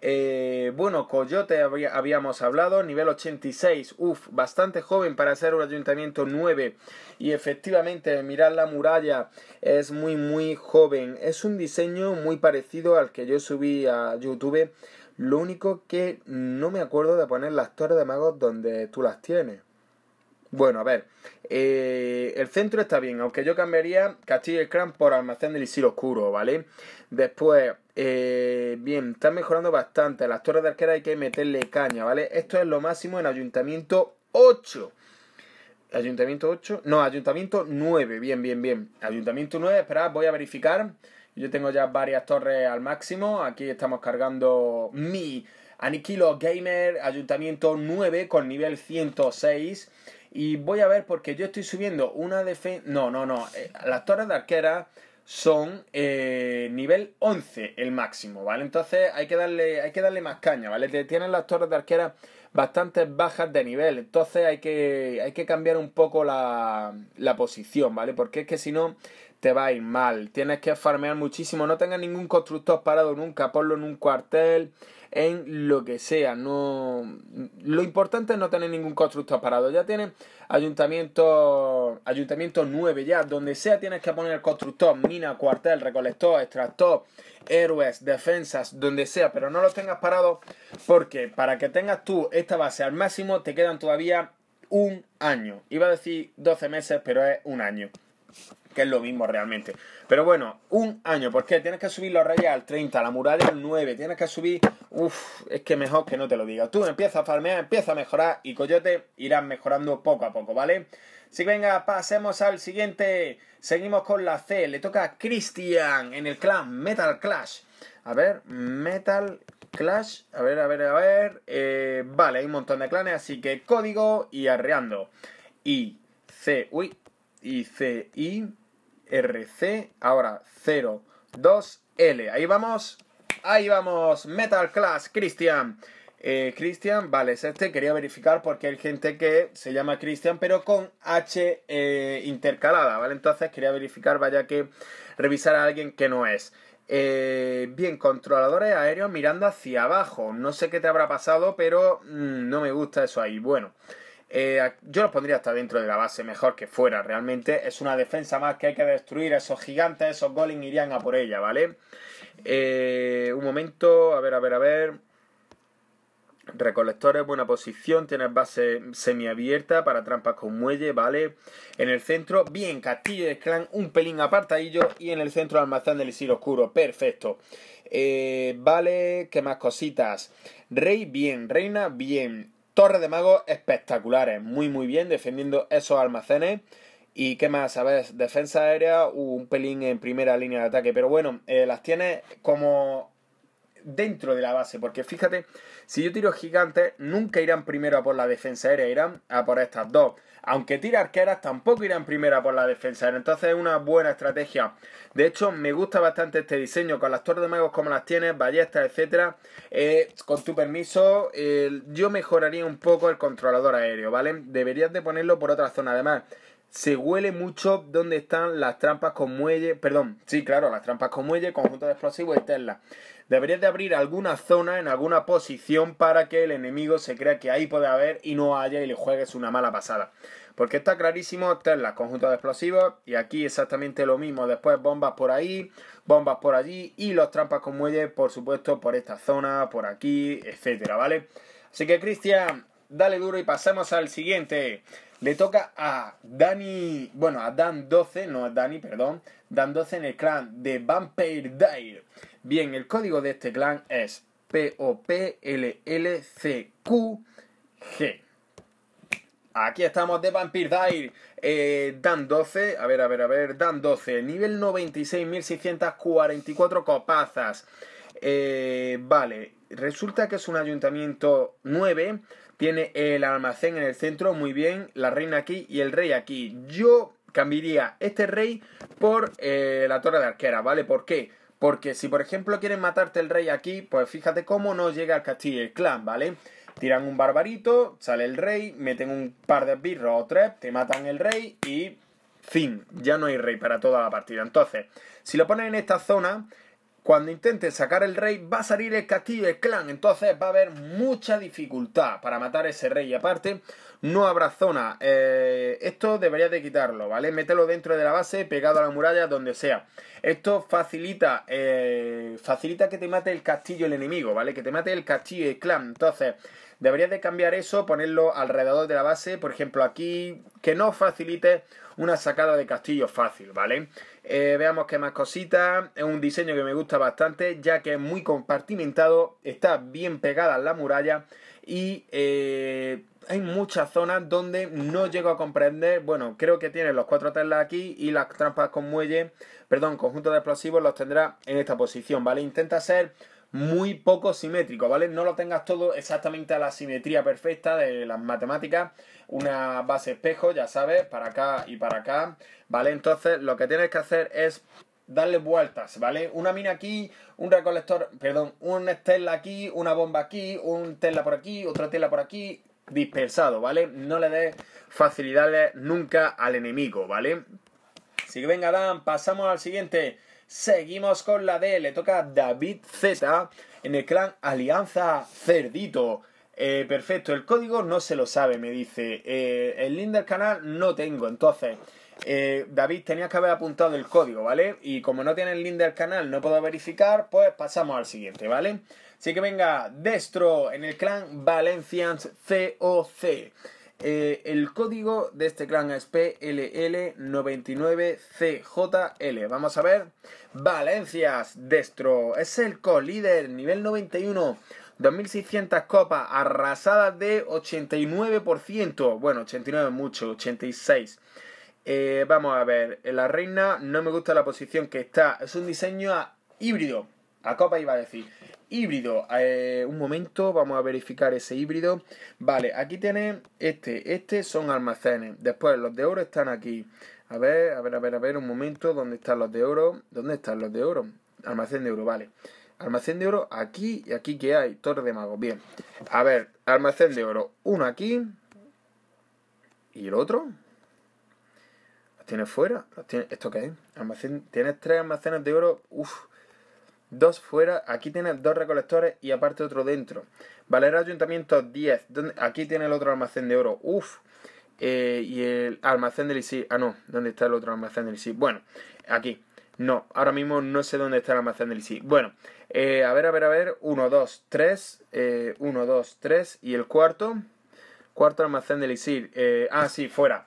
Eh, bueno, Coyote habíamos hablado, nivel 86, uff, bastante joven para ser un ayuntamiento 9 y efectivamente mirar la muralla es muy muy joven, es un diseño muy parecido al que yo subí a YouTube, lo único que no me acuerdo de poner las torres de magos donde tú las tienes. Bueno, a ver, eh, el centro está bien, aunque yo cambiaría Castillo y Cran por Almacén del Isir Oscuro, ¿vale? Después, eh, bien, están mejorando bastante. Las torres de arquera hay que meterle caña, ¿vale? Esto es lo máximo en Ayuntamiento 8. Ayuntamiento 8, no, Ayuntamiento 9, bien, bien, bien. Ayuntamiento 9, esperad, voy a verificar. Yo tengo ya varias torres al máximo. Aquí estamos cargando mi Aniquilo Gamer, Ayuntamiento 9 con nivel 106. Y voy a ver porque yo estoy subiendo una defensa... No, no, no. Eh, las torres de arquera son eh, nivel 11 el máximo, ¿vale? Entonces hay que darle, hay que darle más caña, ¿vale? Tienen las torres de arquera bastante bajas de nivel, entonces hay que, hay que cambiar un poco la, la posición, ¿vale? Porque es que si no te va a ir mal, tienes que farmear muchísimo, no tengas ningún constructor parado nunca, ponlo en un cuartel, en lo que sea. No, lo importante es no tener ningún constructor parado. Ya tienes ayuntamiento, ayuntamiento 9 ya, donde sea tienes que poner el constructor, mina, cuartel, recolector, extractor, héroes, defensas, donde sea, pero no los tengas parados porque para que tengas tú esta base al máximo te quedan todavía un año. Iba a decir 12 meses, pero es un año que es lo mismo realmente. Pero bueno, un año, ¿por qué? Tienes que subir los reyes al 30, la muralla al 9, tienes que subir... Uf, es que mejor que no te lo diga. Tú empiezas a farmear, empieza a mejorar y Coyote irás mejorando poco a poco, ¿vale? Así que venga, pasemos al siguiente. Seguimos con la C. Le toca a Christian en el clan Metal Clash. A ver, Metal Clash. A ver, a ver, a ver. Eh, vale, hay un montón de clanes, así que código y arreando. Y C. Uy. Y C. Y. RC, ahora 0, 2, L. Ahí vamos, ahí vamos, Metal Class, Christian. Eh, Christian, vale, es este, quería verificar porque hay gente que se llama Christian pero con H eh, intercalada, ¿vale? Entonces quería verificar, vaya que revisar a alguien que no es. Eh, bien, controladores aéreos mirando hacia abajo. No sé qué te habrá pasado, pero mm, no me gusta eso ahí. Bueno, eh, yo los pondría hasta dentro de la base, mejor que fuera. Realmente es una defensa más que hay que destruir. Esos gigantes, esos golems irían a por ella, ¿vale? Eh, un momento, a ver, a ver, a ver. Recolectores, buena posición, tienes base semiabierta para trampas con muelle, ¿vale? En el centro, bien, castillo de clan, un pelín apartadillo y en el centro almacén del isir oscuro, perfecto. Eh, vale, ¿qué más cositas? Rey, bien, reina, bien. Torre de magos espectaculares, muy muy bien, defendiendo esos almacenes. Y qué más, ¿sabes? Defensa aérea, un pelín en primera línea de ataque. Pero bueno, eh, las tiene como dentro de la base. Porque fíjate, si yo tiro gigantes, nunca irán primero a por la defensa aérea, irán a por estas dos. Aunque tire arqueras, tampoco irán primero a por la defensa. Entonces es una buena estrategia. De hecho, me gusta bastante este diseño. Con las torres de magos como las tienes, ballestas, etcétera. Eh, con tu permiso, yo mejoraría un poco el controlador aéreo, ¿vale? Deberías de ponerlo por otra zona. Además, se huele mucho donde están las trampas con muelle, perdón, sí, claro, las trampas con muelle, conjunto de explosivos y Tesla. Deberías de abrir alguna zona en alguna posición para que el enemigo se crea que ahí puede haber y no haya y le juegues una mala pasada. Porque está clarísimo, Tesla, conjunto de explosivos y aquí exactamente lo mismo. Después bombas por ahí, bombas por allí y los trampas con muelle, por supuesto, por esta zona, por aquí, etcétera, ¿vale? Así que Cristian, dale duro y pasemos al siguiente. Le toca a Dani, bueno, a Dan 12, no a Dani, perdón, 12 en el clan de Vampire Dire. Bien, el código de este clan es P-O-P-L-L-C-Q-G. Aquí estamos de Vampire Dire. Eh, Dan 12, a ver, a ver, a ver, Dan 12, nivel 96.644 copazas. Eh, vale, resulta que es un ayuntamiento 9 tiene el almacén en el centro, muy bien, la reina aquí y el rey aquí. Yo cambiaría este rey por eh, la torre de arquera, ¿vale? ¿Por qué? Porque si por ejemplo quieren matarte el rey aquí, pues fíjate cómo no llega al castillo el clan, ¿vale? Tiran un barbarito, sale el rey, meten un par de birros o tres, te matan el rey y fin, ya no hay rey para toda la partida. Entonces, si lo ponen en esta zona, cuando intente sacar el rey va a salir el castillo del clan, entonces va a haber mucha dificultad para matar ese rey. Y aparte, no habrá zona. Eh, esto debería de quitarlo, ¿vale? Mételo dentro de la base, pegado a la muralla, donde sea. Esto facilita, eh, facilita que te mate el castillo el enemigo, ¿vale? Que te mate el castillo el clan. Entonces, deberías de cambiar eso, ponerlo alrededor de la base, por ejemplo aquí, que no facilite una sacada de castillo fácil, ¿vale? Eh, veamos qué más cositas. Es un diseño que me gusta bastante, ya que es muy compartimentado, está bien pegada en la muralla y eh, hay muchas zonas donde no llego a comprender. Bueno, creo que tiene los cuatro telas aquí y las trampas con muelle, perdón, conjunto de explosivos los tendrá en esta posición, ¿vale? Intenta ser muy poco simétrico, ¿vale? No lo tengas todo exactamente a la simetría perfecta de las matemáticas. Una base espejo, ya sabes, para acá y para acá, ¿vale? Entonces lo que tienes que hacer es darle vueltas, ¿vale? Una mina aquí, un recolector, perdón, un Tesla aquí, una bomba aquí, un Tesla por aquí, otra Tesla por aquí, dispersado, ¿vale? No le des facilidades nunca al enemigo, ¿vale? Así que venga, Dan, pasamos al siguiente. Seguimos con la D, le toca David Z en el clan Alianza Cerdito. Eh, perfecto, el código no se lo sabe, me dice. Eh, el link del canal no tengo, entonces. Eh, David, tenías que haber apuntado el código, ¿vale? Y como no tiene el link del canal, no puedo verificar, pues pasamos al siguiente, ¿vale? Así que venga, Destro en el clan Valencians COC. Eh, el código de este clan es PLL99CJL. Vamos a ver. Valencias, Destro. Es el co-líder, nivel 91. 2600 copas, arrasadas de 89%. Bueno, 89 mucho, 86. Eh, vamos a ver, la reina no me gusta la posición que está. Es un diseño híbrido. A copa iba a decir. Híbrido. Eh, un momento, vamos a verificar ese híbrido. Vale, aquí tiene este. Este son almacenes. Después los de oro están aquí. A ver, a ver, a ver, a ver, un momento. ¿Dónde están los de oro? ¿Dónde están los de oro? Almacén de oro, vale. Almacén de oro aquí y aquí que hay. Torre de magos. Bien. A ver, almacén de oro. Uno aquí. ¿Y el otro? ¿Los tienes fuera? ¿Esto qué es? Almacén... Tienes tres almacenes de oro. Uf dos fuera, aquí tienes dos recolectores y aparte otro dentro. Valera Ayuntamiento 10, aquí tiene el otro almacén de oro, uff. Eh, y el almacén del ISI, ah no, ¿dónde está el otro almacén del ISI? Bueno, aquí, no, ahora mismo no sé dónde está el almacén del ISI. Bueno, eh, a ver, a ver, a ver, 1, 2, 3, 1, 2, 3 y el cuarto, cuarto almacén del ISIR, eh, ah sí, fuera.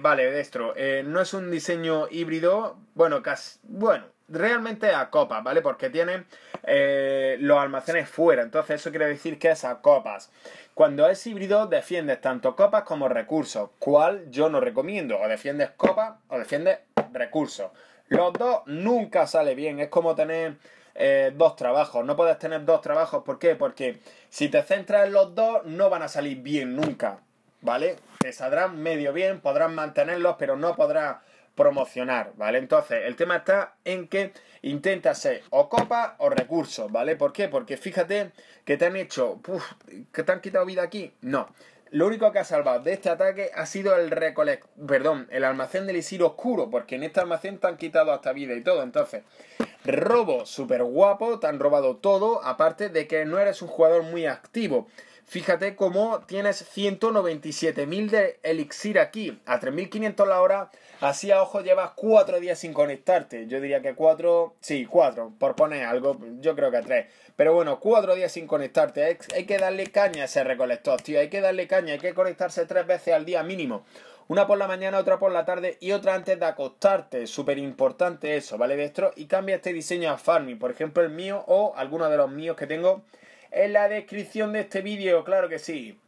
vale, Destro, no es un diseño híbrido, bueno, casi, bueno, realmente a copas, ¿vale? Porque tiene eh, los almacenes fuera, entonces eso quiere decir que es a copas. Cuando es híbrido defiendes tanto copas como recursos, cual yo no recomiendo, o defiendes copas o defiendes recursos. Los dos nunca sale bien, es como tener eh, dos trabajos, no puedes tener dos trabajos, ¿por qué? Porque si te centras en los dos no van a salir bien nunca, ¿vale? Te saldrán medio bien, podrás mantenerlos, pero no podrás promocionar, ¿vale? Entonces, el tema está en que intenta ser o copa o recursos, ¿vale? ¿Por qué? Porque fíjate que te han hecho, que te han quitado vida aquí. No. Lo único que ha salvado de este ataque ha sido el recolector, perdón, el almacén del Isir oscuro, porque en este almacén te han quitado hasta vida y todo. Entonces, robo súper guapo, te han robado todo, aparte de que no eres un jugador muy activo. Fíjate cómo tienes 197.000 de elixir aquí, a 3.500 la hora, así a ojo llevas 4 días sin conectarte. Yo diría que 4, sí, 4, por poner algo, yo creo que 3. Pero bueno, 4 días sin conectarte, hay, que darle caña a ese recolector, tío, hay que darle caña, hay que conectarse 3 veces al día mínimo. Una por la mañana, otra por la tarde y otra antes de acostarte. Súper importante eso, ¿vale, Destro? Y cambia este diseño a Farming, por ejemplo el mío o alguno de los míos que tengo en la descripción de este vídeo, claro que sí.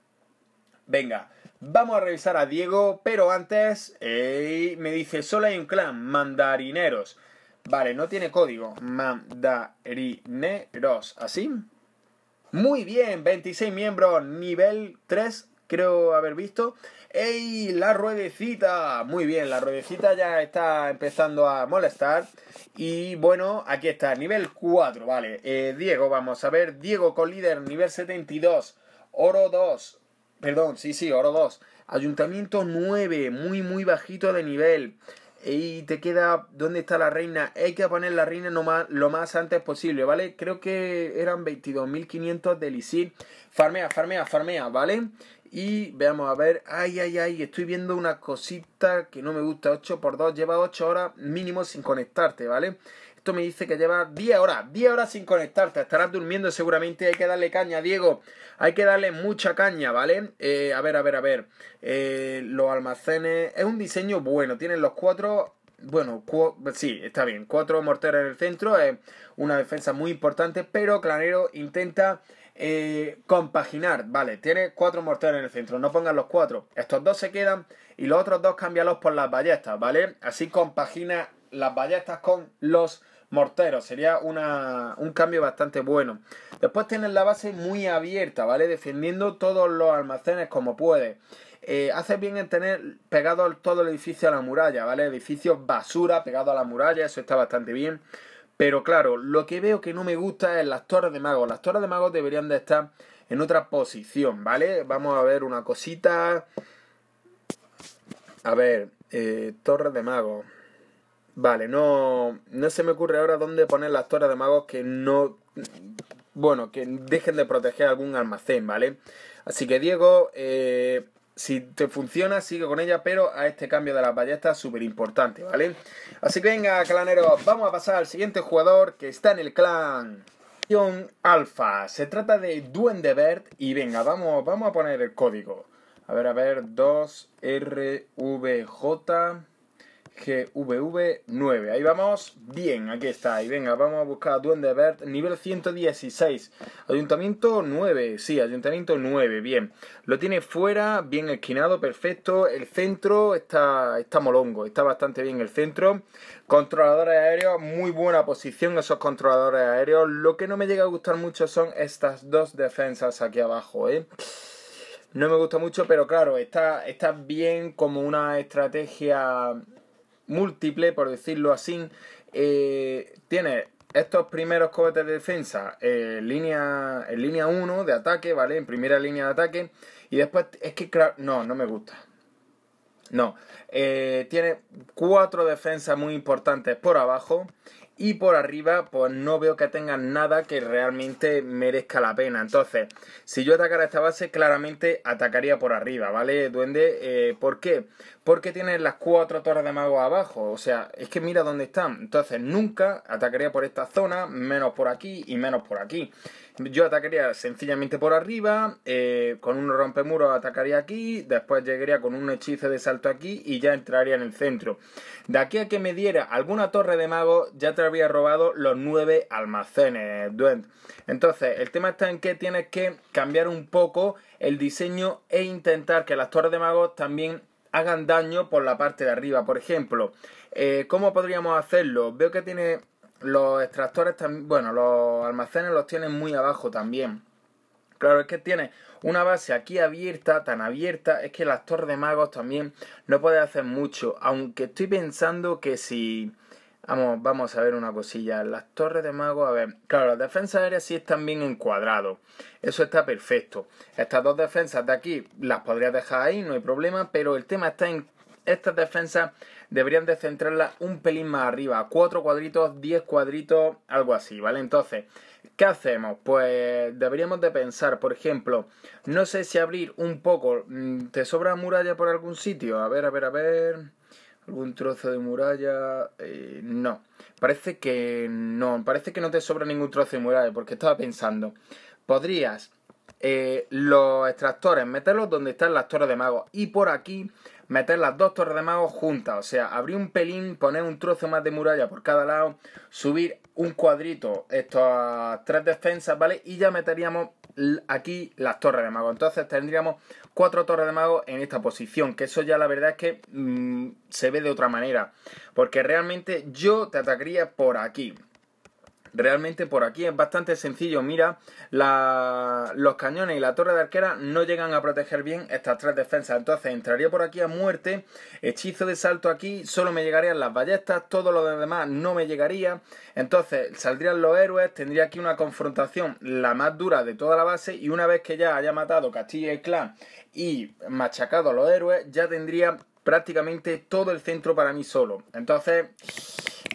Venga, vamos a revisar a Diego, pero antes me dice, solo hay un clan, mandarineros. Vale, no tiene código, mandarineros, ¿así? Muy bien, 26 miembros, nivel 3, creo haber visto. ¡Ey! La ruedecita. Muy bien, la ruedecita ya está empezando a molestar. Y bueno, aquí está, nivel 4, vale. Eh, Diego, vamos a ver. Diego con líder, nivel 72. Oro 2. Perdón, sí, sí, oro 2. Ayuntamiento 9, muy, muy bajito de nivel. y te queda dónde está la reina. Hay que poner la reina lo más, antes posible, ¿vale? Creo que eran 22.500 de Lisir. Farmea, farmea, farmea, ¿vale? Y veamos a ver, ay, ay, ay, estoy viendo una cosita que no me gusta, 8 por 2 lleva 8 horas mínimo sin conectarte, ¿vale? Esto me dice que lleva 10 horas, 10 horas sin conectarte, estarás durmiendo seguramente, hay que darle caña, Diego, hay que darle mucha caña, ¿vale? Eh, a ver, a ver, a ver, eh, los almacenes, es un diseño bueno, tienen los cuatro bueno, sí, está bien. Cuatro morteros en el centro, es una defensa muy importante, pero Clanero intenta eh, compaginar, vale, tiene cuatro morteros en el centro, no pongan los cuatro, estos dos se quedan y los otros dos cámbialos por las ballestas, ¿vale? Así compagina las ballestas con los morteros, sería una, un cambio bastante bueno. Después tienes la base muy abierta, ¿vale? Defendiendo todos los almacenes como puede. Eh, hace bien en tener pegado todo el edificio a la muralla, ¿vale? Edificios basura pegado a la muralla, eso está bastante bien. Pero claro, lo que veo que no me gusta es las torres de magos. Las torres de magos deberían de estar en otra posición, ¿vale? Vamos a ver una cosita. A ver, eh, torres de magos. Vale, no, no se me ocurre ahora dónde poner las torres de magos que no... Bueno, que dejen de proteger algún almacén, ¿vale? Así que Diego, eh, si te funciona, sigue con ella, pero a este cambio de las ballestas súper importante, ¿vale? Así que venga, claneros, vamos a pasar al siguiente jugador que está en el clan. Alpha. Se trata de Duende Verde y venga, vamos, vamos a poner el código. A ver, a ver, 2RVJ GVV9. Ahí vamos. Bien, aquí está. Y venga, vamos a buscar a Duende Verde. Nivel 116. Ayuntamiento 9. Sí, Ayuntamiento 9. Bien. Lo tiene fuera, bien esquinado, perfecto. El centro está, está molongo. Está bastante bien el centro. Controladores aéreos, muy buena posición esos controladores aéreos. Lo que no me llega a gustar mucho son estas dos defensas aquí abajo, ¿eh? No me gusta mucho, pero claro, está, está bien como una estrategia múltiple, por decirlo así, eh, tiene estos primeros cohetes de defensa en línea, en línea 1 de ataque, ¿vale? En primera línea de ataque. Y después, es que, claro, no, no me gusta. No, eh, tiene cuatro defensas muy importantes por abajo y por arriba pues no veo que tengan nada que realmente merezca la pena. Entonces, si yo atacara esta base, claramente atacaría por arriba, ¿vale, duende? Eh, ¿Por qué? Porque tiene las cuatro torres de mago abajo, o sea, es que mira dónde están. Entonces, nunca atacaría por esta zona, menos por aquí y menos por aquí. Yo atacaría sencillamente por arriba, eh, con un rompemuro atacaría aquí, después llegaría con un hechizo de salto aquí y ya entraría en el centro. De aquí a que me diera alguna torre de mago, ya te había robado los nueve almacenes, Duend. Entonces, el tema está en que tienes que cambiar un poco el diseño e intentar que las torres de magos también hagan daño por la parte de arriba. Por ejemplo, eh, ¿cómo podríamos hacerlo? Veo que tiene los extractores también, bueno, los almacenes los tienen muy abajo también. Claro, es que tiene una base aquí abierta, tan abierta, es que las torres de magos también no puede hacer mucho. Aunque estoy pensando que si... Vamos, vamos a ver una cosilla. Las torres de magos, a ver. Claro, las defensas aéreas sí están bien encuadrados. Eso está perfecto. Estas dos defensas de aquí las podrías dejar ahí, no hay problema. Pero el tema está en estas defensas deberían de centrarlas un pelín más arriba. Cuatro cuadritos, diez cuadritos, algo así, ¿vale? Entonces, ¿qué hacemos? Pues deberíamos de pensar, por ejemplo, no sé si abrir un poco... Mm, ¿Te sobra muralla por algún sitio? A ver, a ver, a ver... ¿Algún trozo de muralla? Eh, no. Parece que no. Parece que no te sobra ningún trozo de muralla, porque estaba pensando. Podrías eh, los extractores meterlos donde están las torres de mago. Y por aquí meter las dos torres de magos juntas, o sea, abrir un pelín, poner un trozo más de muralla por cada lado, subir un cuadrito estas tres defensas, ¿vale? Y ya meteríamos aquí las torres de magos. Entonces tendríamos cuatro torres de magos en esta posición, que eso ya la verdad es que mm, se ve de otra manera, porque realmente yo te atacaría por aquí. Realmente por aquí es bastante sencillo. Mira, los cañones y la torre de arquera no llegan a proteger bien estas tres defensas. Entonces entraría por aquí a muerte. Hechizo de salto aquí. Solo me llegarían las ballestas. Todo lo demás no me llegaría. Entonces saldrían los héroes. Tendría aquí una confrontación la más dura de toda la base. Y una vez que ya haya matado Castilla y Clan y machacado a los héroes, ya tendría prácticamente todo el centro para mí solo. Entonces,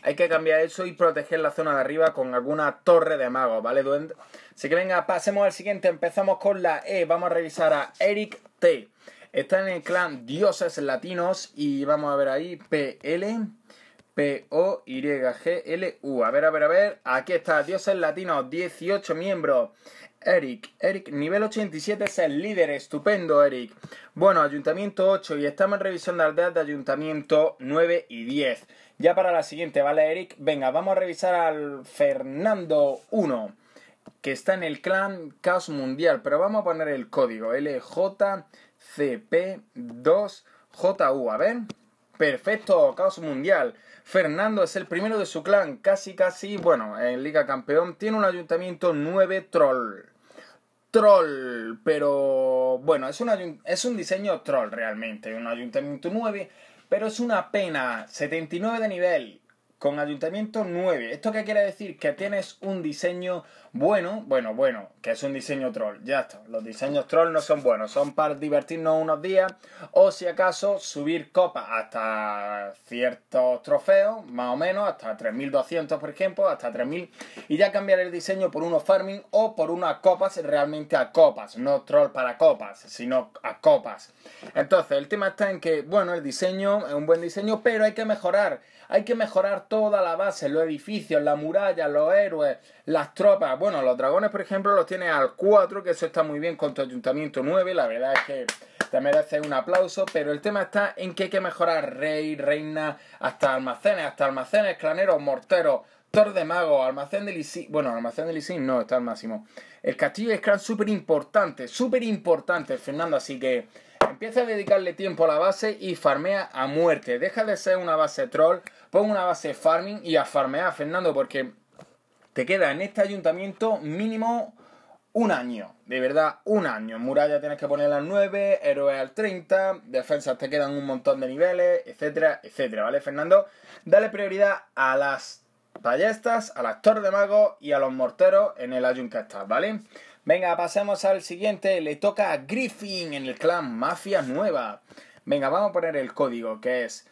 hay que cambiar eso y proteger la zona de arriba con alguna torre de magos, ¿vale, duende? Así que venga, pasemos al siguiente. Empezamos con la E. Vamos a revisar a Eric T. Está en el clan Dioses Latinos y vamos a ver ahí PL. P-O-Y-G-L-U. A ver, a ver, a ver. Aquí está, Dioses Latinos, 18 miembros. Eric, Eric, nivel 87 es el líder, estupendo Eric. Bueno, ayuntamiento 8 y estamos en revisión de aldeas de ayuntamiento 9 y 10. Ya para la siguiente, ¿vale Eric? Venga, vamos a revisar al Fernando 1, que está en el clan Caos Mundial, pero vamos a poner el código LJCP2JU, a ver. Perfecto, Caos Mundial. Fernando es el primero de su clan, casi casi, bueno, en Liga Campeón. Tiene un ayuntamiento 9 troll troll, pero bueno, es un, es un diseño troll realmente, un ayuntamiento 9, pero es una pena, 79 de nivel, con ayuntamiento 9. ¿Esto qué quiere decir? Que tienes un diseño bueno, bueno, bueno, que es un diseño troll. Ya está. Los diseños troll no son buenos, son para divertirnos unos días o si acaso subir copas hasta ciertos trofeos, más o menos, hasta 3200 por ejemplo, hasta 3000 y ya cambiar el diseño por unos farming o por unas copas realmente a copas, no troll para copas, sino a copas. Entonces, el tema está en que, bueno, el diseño es un buen diseño, pero hay que mejorar. Hay que mejorar toda la base, los edificios, la muralla, los héroes, las tropas. Bueno, los dragones, por ejemplo, los tiene al 4, que eso está muy bien con tu ayuntamiento 9. La verdad es que te merece un aplauso, pero el tema está en que hay que mejorar rey, reina, hasta almacenes, hasta almacenes, claneros, morteros, tor de mago, almacén de Lisin. Bueno, almacén de Lisin no, está al máximo. El castillo es clan súper importante, súper importante, Fernando, así que empieza a dedicarle tiempo a la base y farmea a muerte. Deja de ser una base troll, pon una base farming y a farmear, Fernando, porque te queda en este ayuntamiento mínimo un año, de verdad, un año. Muralla tienes que ponerla al 9, héroe al 30, defensas te quedan un montón de niveles, etcétera, etcétera, ¿vale, Fernando? Dale prioridad a las ballestas, al actor de mago y a los morteros en el ayuntamiento, ¿vale? Venga, pasemos al siguiente. Le toca a Griffin en el clan Mafia Nueva. Venga, vamos a poner el código que es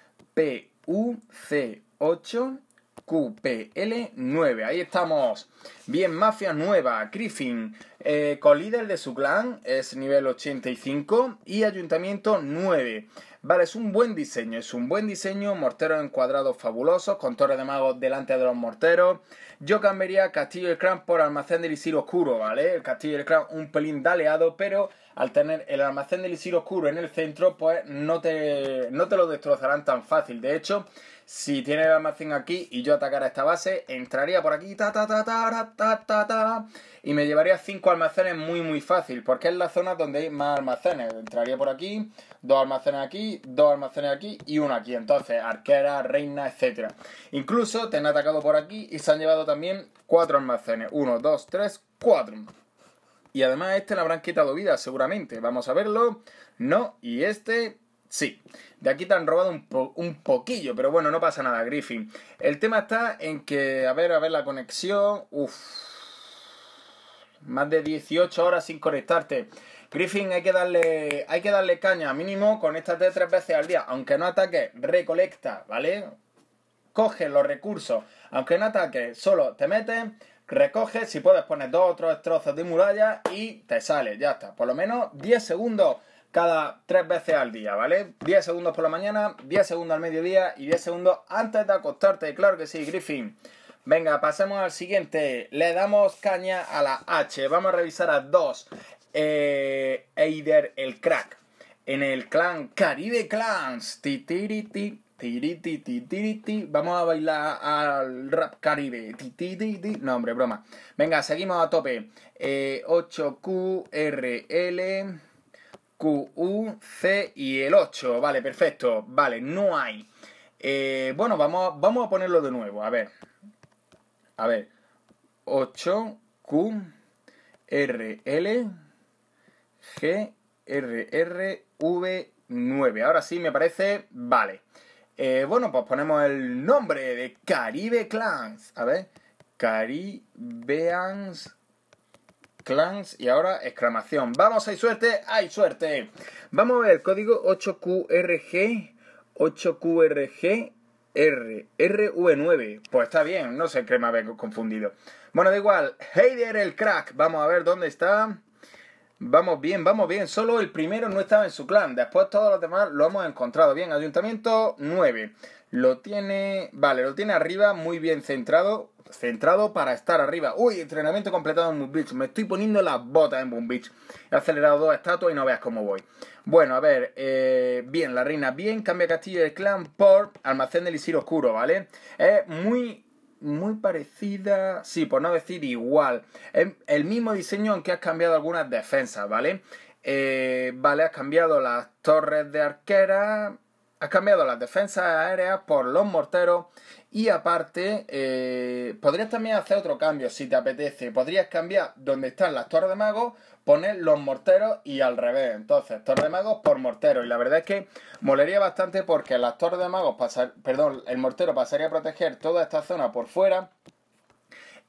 PUC8QPL9. Ahí estamos. Bien, Mafia Nueva. Griffin, eh, co-líder de su clan, es nivel 85 y ayuntamiento 9. Vale, es un buen diseño, es un buen diseño, morteros encuadrados fabulosos, con torre de magos delante de los morteros. Yo cambiaría Castillo del Clan por Almacén del Isir Oscuro, ¿vale? El Castillo del Clan un pelín daleado, pero al tener el Almacén del Isir Oscuro en el centro, pues no te, no te lo destrozarán tan fácil. De hecho, si tiene el almacén aquí y yo atacara esta base, entraría por aquí, ta ta ta ta ta ta ta, y me llevaría cinco almacenes muy muy fácil, porque es la zona donde hay más almacenes. Entraría por aquí, dos almacenes aquí, dos almacenes aquí y uno aquí. Entonces, arquera, reina, etcétera. Incluso te han atacado por aquí y se han llevado también cuatro almacenes. Uno, dos, tres, cuatro. Y además este le habrán quitado vida, seguramente. Vamos a verlo. No, y este Sí, de aquí te han robado un, un, poquillo, pero bueno, no pasa nada, Griffin. El tema está en que, a ver, a ver la conexión. Uf. Más de 18 horas sin conectarte. Griffin hay que darle, hay que darle caña, mínimo conéctate tres veces al día. Aunque no ataque, recolecta, ¿vale? Coge los recursos. Aunque no ataque, solo te metes, recoge, si puedes poner dos o tres trozos de muralla y te sale, ya está. Por lo menos 10 segundos cada tres veces al día, ¿vale? 10 segundos por la mañana, 10 segundos al mediodía y 10 segundos antes de acostarte. Claro que sí, Griffin. Venga, pasemos al siguiente. Le damos caña a la H. Vamos a revisar a dos. Eh, Eider el crack. En el clan Caribe Clans. Ti, Vamos a bailar al rap caribe. No, hombre, broma. Venga, seguimos a tope. Eh, 8QRL. Q, U, C y el 8. Vale, perfecto. Vale, no hay. Eh, bueno, vamos, vamos a ponerlo de nuevo. A ver. A ver. 8, Q, R, L, G, R, R, V, 9. Ahora sí me parece. Vale. Eh, bueno, pues ponemos el nombre de Caribe Clans. A ver. Caribeans clans y ahora exclamación. Vamos, hay suerte, hay suerte. Vamos a ver el código 8QRG 8QRG R, RV9. Pues está bien, no sé qué me había confundido. Bueno, da igual. Heider el crack. Vamos a ver dónde está. Vamos bien, vamos bien. Solo el primero no estaba en su clan. Después todos los demás lo hemos encontrado. Bien, ayuntamiento 9. Lo tiene... Vale, lo tiene arriba muy bien centrado. Centrado para estar arriba. Uy, entrenamiento completado en Moon Beach. Me estoy poniendo las botas en Moon Beach. He acelerado dos estatuas y no veas cómo voy. Bueno, a ver. Eh, bien, la reina bien. Cambia castillo del clan por almacén del Isir Oscuro, ¿vale? Es muy muy parecida, sí, por no decir igual. El mismo diseño aunque has cambiado algunas defensas, ¿vale? Eh, vale, has cambiado las torres de arquera, has cambiado las defensas aéreas por los morteros y aparte eh, podrías también hacer otro cambio si te apetece. Podrías cambiar donde están las torres de magos poner los morteros y al revés. Entonces, torre de magos por mortero. Y la verdad es que molería bastante porque las torres de magos, pasar, perdón, el mortero pasaría a proteger toda esta zona por fuera.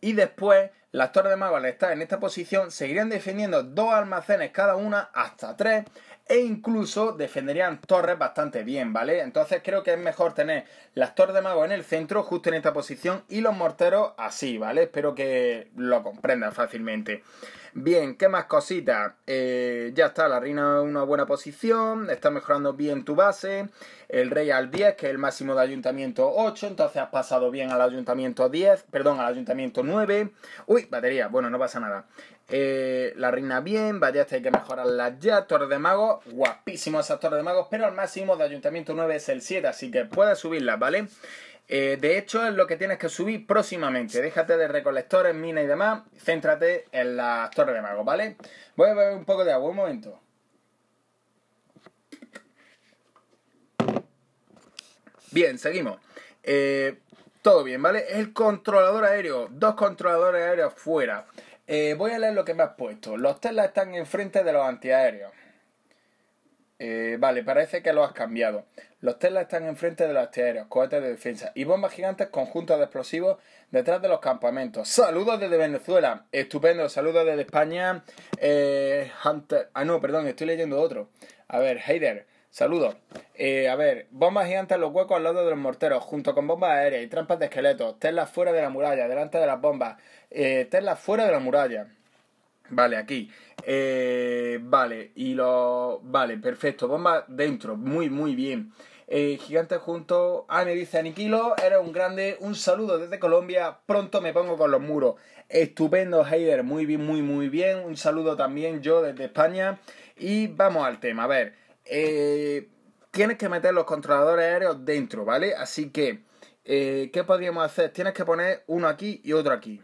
Y después, las torres de magos al estar en esta posición seguirían defendiendo dos almacenes cada una hasta tres e incluso defenderían torres bastante bien, ¿vale? Entonces creo que es mejor tener las torres de mago en el centro, justo en esta posición, y los morteros así, ¿vale? Espero que lo comprendan fácilmente. Bien, ¿qué más cositas? Eh, ya está, la reina en una buena posición, está mejorando bien tu base, el rey al 10, que es el máximo de ayuntamiento 8, entonces has pasado bien al ayuntamiento 10, perdón, al ayuntamiento 9. Uy, batería, bueno, no pasa nada. Eh, la reina bien, vaya, hay que mejorarla ya. Torre de magos, guapísimo esa torre de magos, pero el máximo de ayuntamiento 9 es el 7, así que puedes subirla, ¿vale? Eh, de hecho, es lo que tienes que subir próximamente. Déjate de recolectores, minas y demás. Céntrate en las torres de magos, ¿vale? Voy a beber un poco de agua, un momento. Bien, seguimos. Eh, todo bien, ¿vale? El controlador aéreo. Dos controladores aéreos fuera. Eh, voy a leer lo que me has puesto. Los Tesla están enfrente de los antiaéreos. Eh, vale, parece que lo has cambiado. Los Tesla están enfrente de los antiaéreos, cohetes de defensa y bombas gigantes conjuntos de explosivos detrás de los campamentos. Saludos desde Venezuela. Estupendo. Saludos desde España. Eh, Hunter. Ah, no, perdón, estoy leyendo otro. A ver, Heider. Saludos. Eh, a ver, bombas gigantes en los huecos al lado de los morteros, junto con bombas aéreas y trampas de esqueletos. Tesla fuera de la muralla, delante de las bombas. Eh, Tesla fuera de la muralla. Vale, aquí. Eh, vale, y lo. Vale, perfecto. Bombas dentro. Muy, muy bien. Eh, gigante junto. Ah, me dice Aniquilo, eres un grande. Un saludo desde Colombia. Pronto me pongo con los muros. Estupendo, Heider. Muy bien, muy, muy bien. Un saludo también yo desde España. Y vamos al tema. A ver. Eh, tienes que meter los controladores aéreos dentro, ¿vale? Así que, eh, ¿qué podríamos hacer? Tienes que poner uno aquí y otro aquí,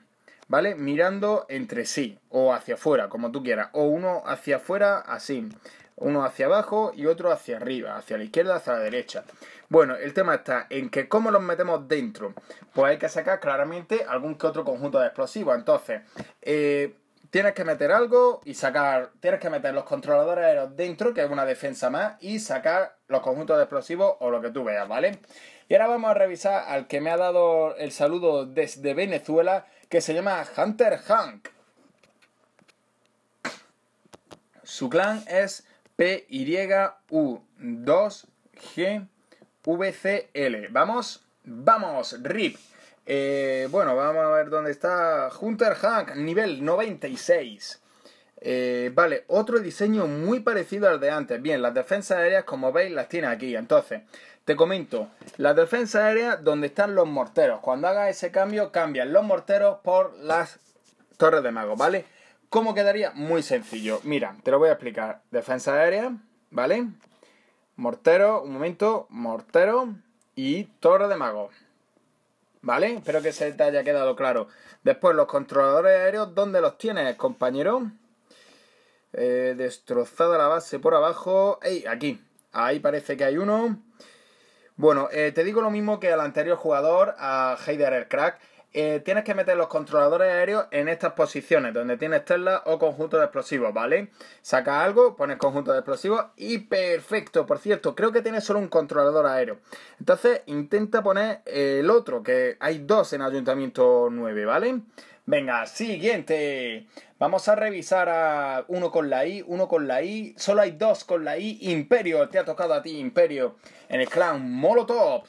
¿vale? Mirando entre sí, o hacia afuera, como tú quieras, o uno hacia afuera, así, uno hacia abajo y otro hacia arriba, hacia la izquierda, hacia la derecha. Bueno, el tema está en que cómo los metemos dentro. Pues hay que sacar claramente algún que otro conjunto de explosivos. Entonces, eh, tienes que meter algo y sacar, tienes que meter los controladores aéreos dentro, que es una defensa más, y sacar los conjuntos de explosivos o lo que tú veas, ¿vale? Y ahora vamos a revisar al que me ha dado el saludo desde Venezuela, que se llama Hunter Hank. Su clan es PYU2GVCL. Vamos, vamos, RIP. Eh, bueno, vamos a ver dónde está Hunter Hank, nivel 96. Eh, vale, otro diseño muy parecido al de antes. Bien, las defensas aéreas, como veis, las tiene aquí. Entonces, te comento, las defensas aéreas donde están los morteros. Cuando hagas ese cambio, cambian los morteros por las torres de mago, ¿vale? ¿Cómo quedaría? Muy sencillo. Mira, te lo voy a explicar. Defensa aérea, ¿vale? Mortero, un momento, mortero y torre de mago. ¿Vale? Espero que se te haya quedado claro. Después, los controladores aéreos, ¿dónde los tienes, compañero? Eh, destrozada la base por abajo. ¡Ey! Aquí. Ahí parece que hay uno. Bueno, eh, te digo lo mismo que al anterior jugador, a Heider el Crack. Eh, tienes que meter los controladores aéreos en estas posiciones, donde tienes Tesla o conjunto de explosivos, ¿vale? Saca algo, pones conjunto de explosivos y perfecto. Por cierto, creo que tienes solo un controlador aéreo. Entonces, intenta poner el otro, que hay dos en Ayuntamiento 9, ¿vale? Venga, siguiente. Vamos a revisar a uno con la I, uno con la I. Solo hay dos con la I. Imperio, te ha tocado a ti, Imperio. En el clan Molotov.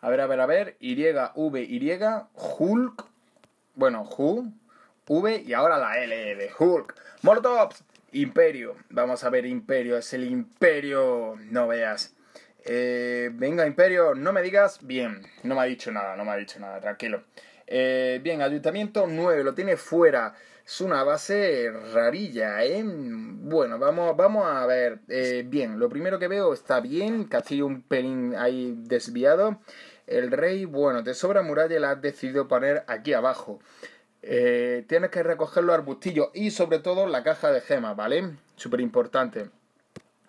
A ver, a ver, a ver. Y, V, Y. Hulk. Bueno, Hu. V y ahora la L de Hulk. Molotov. Imperio. Vamos a ver, Imperio. Es el Imperio. No veas. Eh, venga, Imperio, no me digas. Bien, no me ha dicho nada, no me ha dicho nada, tranquilo. Eh, bien, Ayuntamiento 9, lo tiene fuera. Es una base rarilla, ¿eh? Bueno, vamos, vamos a ver. Eh, bien, lo primero que veo está bien. Castillo un pelín ahí desviado. El rey, bueno, te sobra muralla la has decidido poner aquí abajo. Eh, tienes que recoger los arbustillos y sobre todo la caja de gemas, ¿vale? Súper importante.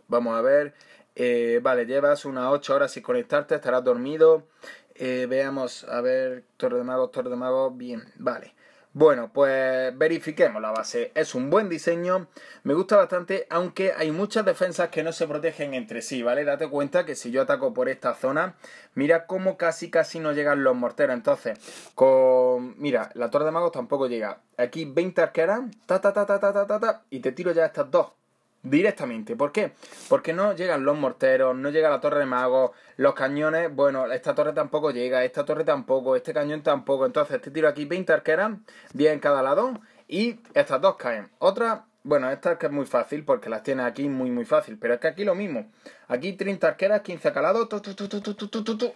Vamos a ver. Eh, vale, llevas unas 8 horas sin conectarte, estarás dormido. Eh, veamos, a ver, Torre de Mago, Torre de Mago, bien, vale. Bueno, pues verifiquemos la base. Es un buen diseño, me gusta bastante, aunque hay muchas defensas que no se protegen entre sí, ¿vale? Date cuenta que si yo ataco por esta zona, mira cómo casi casi no llegan los morteros. Entonces, con... Mira, la torre de magos tampoco llega. Aquí 20 arqueras, ta ta ta ta ta ta ta, y te tiro ya estas dos directamente. ¿Por qué? Porque no llegan los morteros, no llega la torre de magos, los cañones, bueno, esta torre tampoco llega, esta torre tampoco, este cañón tampoco. Entonces te tiro aquí 20 arqueras, 10 en cada lado, y estas dos caen. Otra, bueno, esta es que es muy fácil porque las tiene aquí muy muy fácil, pero es que aquí lo mismo. Aquí 30 arqueras, 15 calados,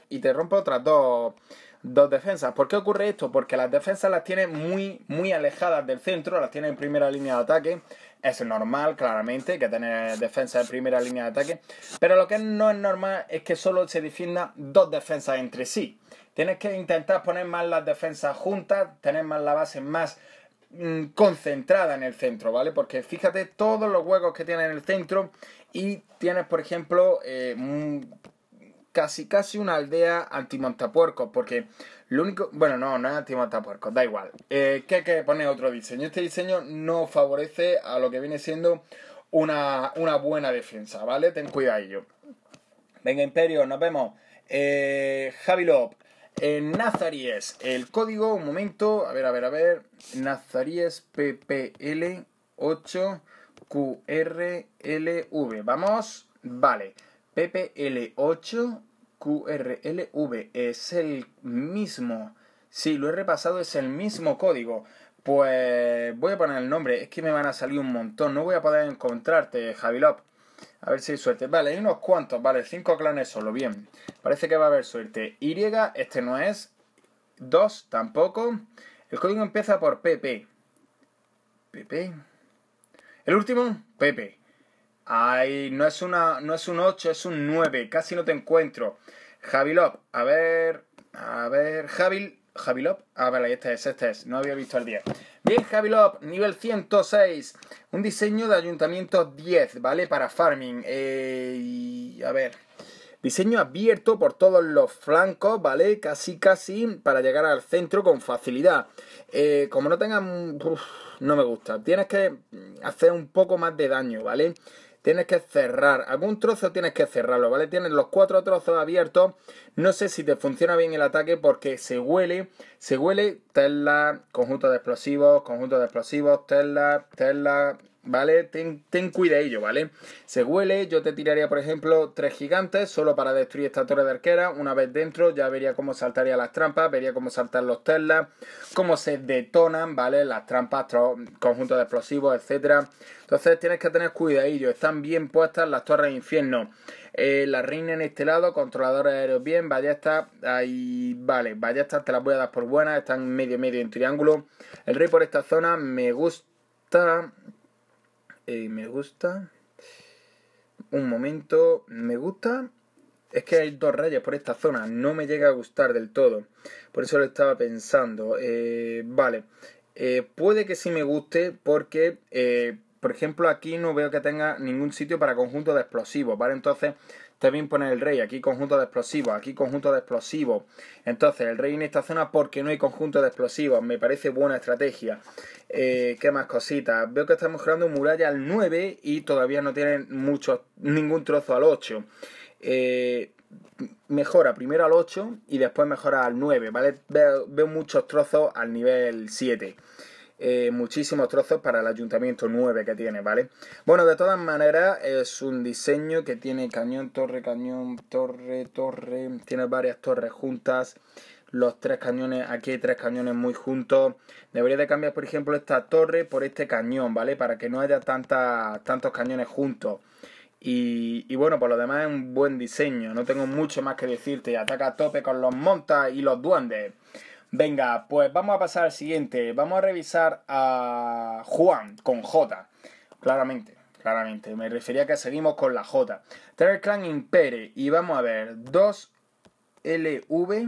y te rompe otras dos dos defensas. ¿Por qué ocurre esto? Porque las defensas las tiene muy, muy alejadas del centro, las tiene en primera línea de ataque. Es normal, claramente, que tener defensas en primera línea de ataque. Pero lo que no es normal es que solo se defiendan dos defensas entre sí. Tienes que intentar poner más las defensas juntas, tener más la base más mm, concentrada en el centro, ¿vale? Porque fíjate todos los huecos que tiene en el centro y tienes, por ejemplo, eh, casi casi una aldea anti-montapuercos, porque lo único, bueno, no, no es anti-montapuercos, da igual. Eh, que hay que poner otro diseño. Este diseño no favorece a lo que viene siendo una, buena defensa, ¿vale? Ten cuidado. Venga, Imperio, nos vemos. Eh, Javi Lop. En Nazaries, el código, un momento, a ver, a ver, a ver. Nazaries PPL 8 QRLV. Vamos, vale. PPL8 QRLV es el mismo. Sí, lo he repasado, es el mismo código. Pues voy a poner el nombre, es que me van a salir un montón. No voy a poder encontrarte, Javilop. A ver si hay suerte. Vale, hay unos cuantos, vale, cinco clanes solo, bien. Parece que va a haber suerte. Y, este no es. 2 tampoco. El código empieza por PP. PP. El último, PP. Ay, no es, una, no es un 8, es un 9. Casi no te encuentro. Javilop, a ver. A ver. Javil. Javilop. Ah, vale, este es, este es. No había visto el 10. Bien, Javilop, nivel 106. Un diseño de ayuntamiento 10, ¿vale? Para farming. Eh, a ver. Diseño abierto por todos los flancos, ¿vale? Casi, casi para llegar al centro con facilidad. Eh, como no tengan... no me gusta. Tienes que hacer un poco más de daño, ¿vale? Tienes que cerrar. Algún trozo tienes que cerrarlo, ¿vale? Tienes los cuatro trozos abiertos. No sé si te funciona bien el ataque porque se huele, se huele Tesla, conjunto de explosivos, conjunto de explosivos, Tesla, Tesla, ¿vale? Ten, ten cuidadillo, ¿vale? Se huele, yo te tiraría, por ejemplo, tres gigantes solo para destruir esta torre de arquera. Una vez dentro ya vería cómo saltaría las trampas, vería cómo saltan los Teslas, cómo se detonan, ¿vale? Las trampas, conjuntos de explosivos, etcétera. Entonces tienes que tener cuidadillo, están bien puestas las torres de infierno. Eh, la reina en este lado, controladores aéreos bien, ballestas, ahí, vale, ballestas te las voy a dar por buenas, están medio medio en triángulo. El rey por esta zona me gusta, me gusta. Un momento, me gusta. Es que hay dos rayas por esta zona, no me llega a gustar del todo. Por eso lo estaba pensando. Eh, vale, eh, puede que sí me guste porque, eh, por ejemplo, aquí no veo que tenga ningún sitio para conjunto de explosivos, ¿vale? Entonces también pone el rey, aquí conjunto de explosivos, aquí conjunto de explosivos. Entonces, el rey en esta zona porque no hay conjunto de explosivos, me parece buena estrategia. Eh, ¿Qué más cositas? Veo que estamos creando muralla al 9 y todavía no tienen mucho, ningún trozo al 8. Eh, mejora primero al 8 y después mejora al 9, ¿vale? Veo, veo muchos trozos al nivel 7. Eh, muchísimos trozos para el ayuntamiento 9 que tiene, ¿vale? Bueno, de todas maneras es un diseño que tiene cañón, torre, cañón, torre, torre, tiene varias torres juntas, los tres cañones, aquí hay tres cañones muy juntos. Debería de cambiar, por ejemplo, esta torre por este cañón, ¿vale? Para que no haya tantos cañones juntos. Y, y, bueno, por lo demás es un buen diseño. No tengo mucho más que decirte. Ataca a tope con los montas y los duendes. Venga, pues vamos a pasar al siguiente. Vamos a revisar a Juan con J. Claramente, claramente. Me refería a que seguimos con la J. Terror Clan Impere. Y vamos a ver. 2 LV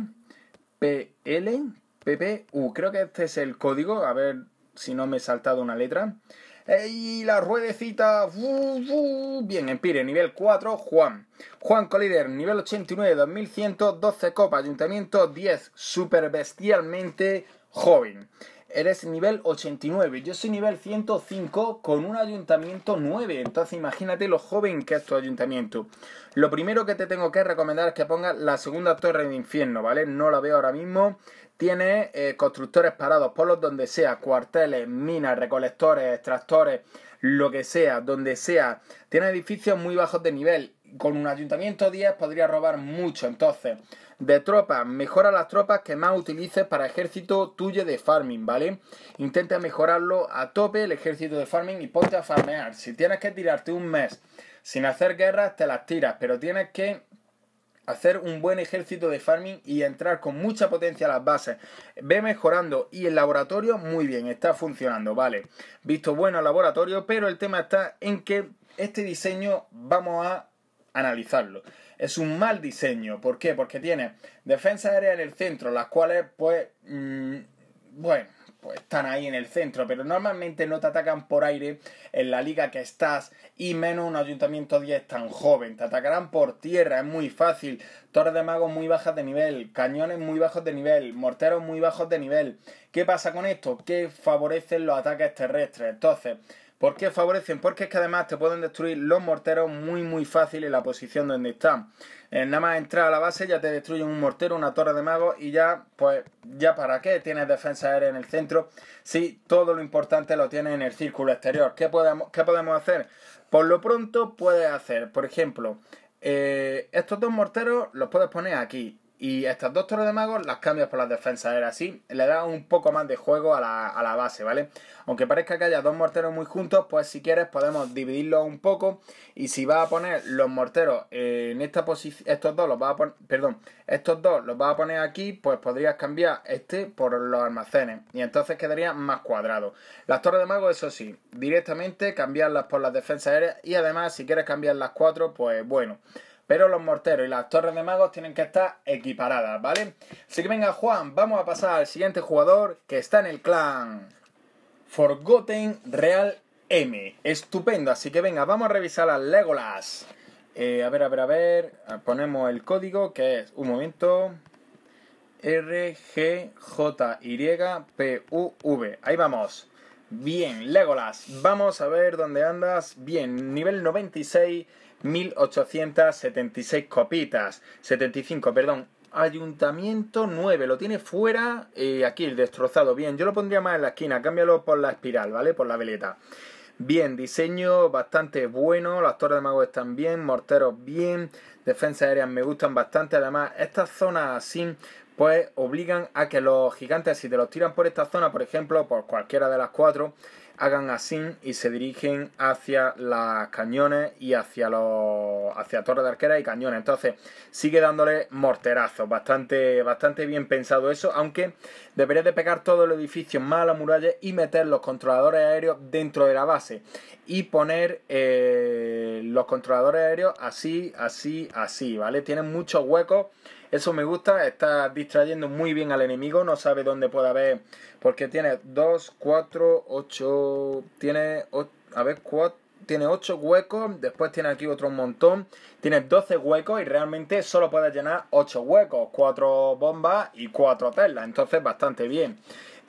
PL PPU. Creo que este es el código. A ver si no me he saltado una letra. Y la ruedecita. Bien, Empire, nivel 4, Juan. Juan Collider, nivel 89, 2112 copa, ayuntamiento 10, super bestialmente joven. Eres nivel 89, yo soy nivel 105 con un ayuntamiento 9. Entonces imagínate lo joven que es tu ayuntamiento. Lo primero que te tengo que recomendar es que pongas la segunda torre de infierno, ¿vale? No la veo ahora mismo tiene eh, constructores parados, por los donde sea, cuarteles, minas, recolectores, extractores, lo que sea, donde sea. Tiene edificios muy bajos de nivel. Con un ayuntamiento 10 podría robar mucho. Entonces, de tropas, mejora las tropas que más utilices para ejército tuyo de farming, ¿vale? Intenta mejorarlo a tope el ejército de farming y ponte a farmear. Si tienes que tirarte un mes sin hacer guerras, te las tiras, pero tienes que hacer un buen ejército de farming y entrar con mucha potencia a las bases. Ve mejorando y el laboratorio muy bien, está funcionando, vale. Visto bueno el laboratorio, pero el tema está en que este diseño vamos a analizarlo. Es un mal diseño, ¿por qué? Porque tiene defensa aérea en el centro, las cuales pues... Mmm, bueno, pues están ahí en el centro, pero normalmente no te atacan por aire en la liga que estás y menos un ayuntamiento 10 tan joven. Te atacarán por tierra, es muy fácil. Torres de magos muy bajas de nivel, cañones muy bajos de nivel, morteros muy bajos de nivel. ¿Qué pasa con esto? Que favorecen los ataques terrestres. Entonces, ¿por qué favorecen? Porque es que además te pueden destruir los morteros muy muy fácil en la posición donde están. En nada más entrar a la base ya te destruyen un mortero, una torre de magos y ya, pues, ya para qué tienes defensa aérea en el centro si todo lo importante lo tienes en el círculo exterior. ¿Qué podemos, qué podemos hacer? Por lo pronto puedes hacer, por ejemplo, eh, estos dos morteros los puedes poner aquí y estas dos torres de magos las cambias por las defensas aéreas. Así le da un poco más de juego a la, a la, base, ¿vale? Aunque parezca que haya dos morteros muy juntos, pues si quieres podemos dividirlos un poco. Y si vas a poner los morteros en esta posición, estos dos los vas a poner, perdón, estos dos los vas a poner aquí, pues podrías cambiar este por los almacenes. Y entonces quedaría más cuadrado. Las torres de magos, eso sí, directamente cambiarlas por las defensas aéreas. Y además, si quieres cambiar las cuatro, pues bueno. Pero los morteros y las torres de magos tienen que estar equiparadas, ¿vale? Así que venga, Juan, vamos a pasar al siguiente jugador que está en el clan Forgotten Real M. Estupendo, así que venga, vamos a revisar las Legolas. Eh, a ver, a ver, a ver. Ponemos el código que es, un momento. R, G, J, Y, P, U, V. Ahí vamos. Bien, Legolas. Vamos a ver dónde andas. Bien, nivel 96 1876 copitas. 75, perdón. Ayuntamiento 9, lo tiene fuera, eh, aquí el destrozado. Bien, yo lo pondría más en la esquina, cámbialo por la espiral, ¿vale? Por la veleta. Bien, diseño bastante bueno, las torres de magos están bien, morteros bien, defensas aéreas me gustan bastante. Además, estas zonas así, pues obligan a que los gigantes, si te los tiran por esta zona, por ejemplo, por cualquiera de las cuatro, hagan así y se dirigen hacia las cañones y hacia los hacia torres de arquera y cañones. Entonces, sigue dándole morterazos. Bastante, bastante bien pensado eso, aunque debería de pegar todo el edificio más a la muralla y meter los controladores aéreos dentro de la base. Y poner eh, los controladores aéreos así, así, así, ¿vale? Tienen muchos huecos eso me gusta, está distrayendo muy bien al enemigo, no sabe dónde puede haber, porque tiene 2, 4, 8, tiene, a ver, 4, tiene 8 huecos, después tiene aquí otro montón, tiene 12 huecos y realmente solo puede llenar 8 huecos, 4 bombas y 4 telas, entonces bastante bien.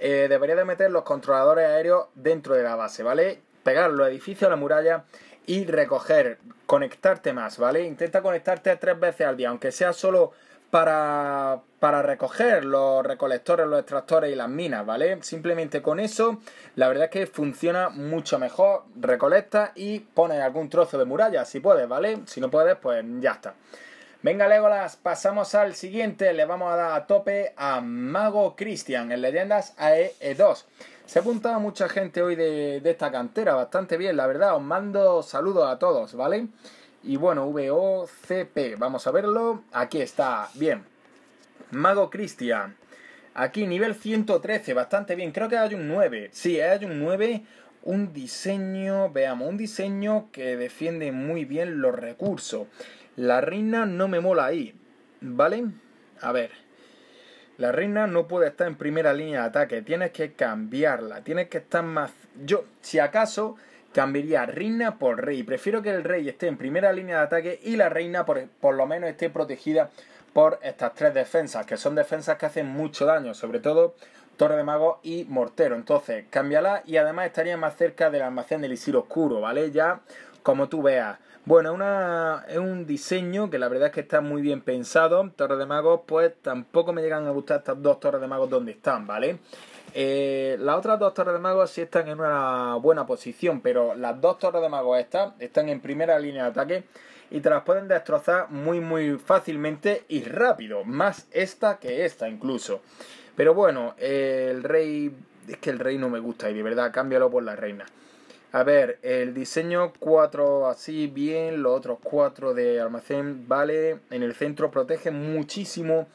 Eh, debería de meter los controladores aéreos dentro de la base, ¿vale? Pegar los edificios a la muralla y recoger, conectarte más, ¿vale? Intenta conectarte tres veces al día, aunque sea solo para, para recoger los recolectores, los extractores y las minas, ¿vale? Simplemente con eso, la verdad es que funciona mucho mejor. Recolecta y pones algún trozo de muralla, si puedes, ¿vale? Si no puedes, pues ya está. Venga, Legolas, pasamos al siguiente. Le vamos a dar a tope a Mago Christian en Leyendas AE2. Se ha apuntado mucha gente hoy de, de esta cantera, bastante bien, la verdad. Os mando saludos a todos, ¿vale? Y bueno, VOCP, vamos a verlo. Aquí está, bien. Mago Cristian. Aquí nivel 113, bastante bien. Creo que hay un 9. Sí, hay un 9. Un diseño, veamos, un diseño que defiende muy bien los recursos. La reina no me mola ahí, ¿vale? A ver. La reina no puede estar en primera línea de ataque. Tienes que cambiarla. Tienes que estar más... Yo, si acaso cambiaría reina por rey. Prefiero que el rey esté en primera línea de ataque y la reina por, por lo menos esté protegida por estas tres defensas, que son defensas que hacen mucho daño, sobre todo Torre de Mago y Mortero. Entonces, cámbiala y además estaría más cerca del almacén del Isir Oscuro, ¿vale? Ya como tú veas. Bueno, una, es un diseño que la verdad es que está muy bien pensado. Torre de Magos, pues tampoco me llegan a gustar estas dos Torres de Magos donde están, ¿vale? Eh, las otras dos torres de magos sí están en una buena posición, pero las dos torres de magos estas están en primera línea de ataque y te las pueden destrozar muy muy fácilmente y rápido, más esta que esta incluso. Pero bueno, el rey, es que el rey no me gusta y de verdad cámbialo por la reina. A ver, el diseño 4 así bien, los otros 4 de almacén, vale, en el centro protege muchísimo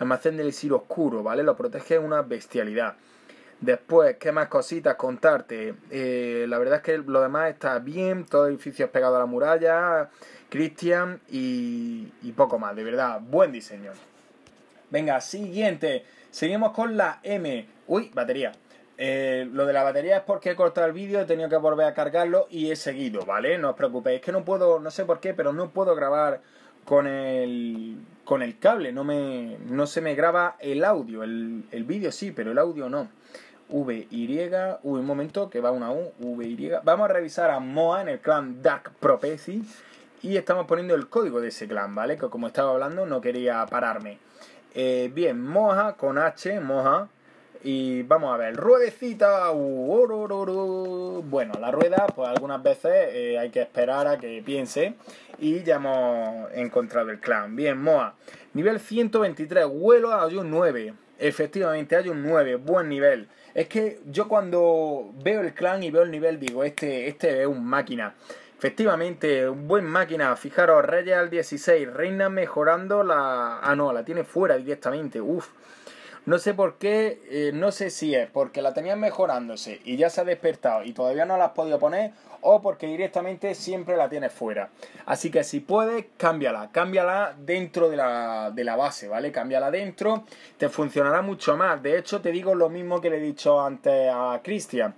almacén del Isir Oscuro, ¿vale? Lo protege una bestialidad. Después, ¿qué más cositas contarte? Eh, la verdad es que lo demás está bien, todo el edificio es pegado a la muralla, Christian y, poco más, de verdad, buen diseño. Venga, siguiente, seguimos con la M. Uy, batería. Eh, lo de la batería es porque he cortado el vídeo, he tenido que volver a cargarlo y he seguido, ¿vale? No os preocupéis, es que no puedo, no sé por qué, pero no puedo grabar con el, con el cable, no, me, no se me graba el audio, el, el vídeo sí, pero el audio no. V, Y, Uy, un momento, que va una U, V, Y. Vamos a revisar a Moa en el clan Dark Prophecy y estamos poniendo el código de ese clan, ¿vale? Que como estaba hablando no quería pararme. Eh, bien, Moja con H, Moja. Y vamos a ver, ruedecita. bueno, la rueda, pues algunas veces eh, hay que esperar a que piense. Y ya hemos encontrado el clan. Bien, Moa. Nivel 123, vuelo a un 9. Efectivamente, hay un 9, buen nivel. Es que yo cuando veo el clan y veo el nivel digo, este, este es un máquina. Efectivamente, un buen máquina. Fijaros, Reyes al 16, Reina mejorando la... Ah, no, la tiene fuera directamente. Uf. No sé por qué, eh, no sé si es porque la tenían mejorándose y ya se ha despertado y todavía no la has podido poner o porque directamente siempre la tienes fuera. Así que si puedes, cámbiala, cámbiala dentro de la, de la base, ¿vale? Cámbiala dentro, te funcionará mucho más. De hecho, te digo lo mismo que le he dicho antes a Cristian.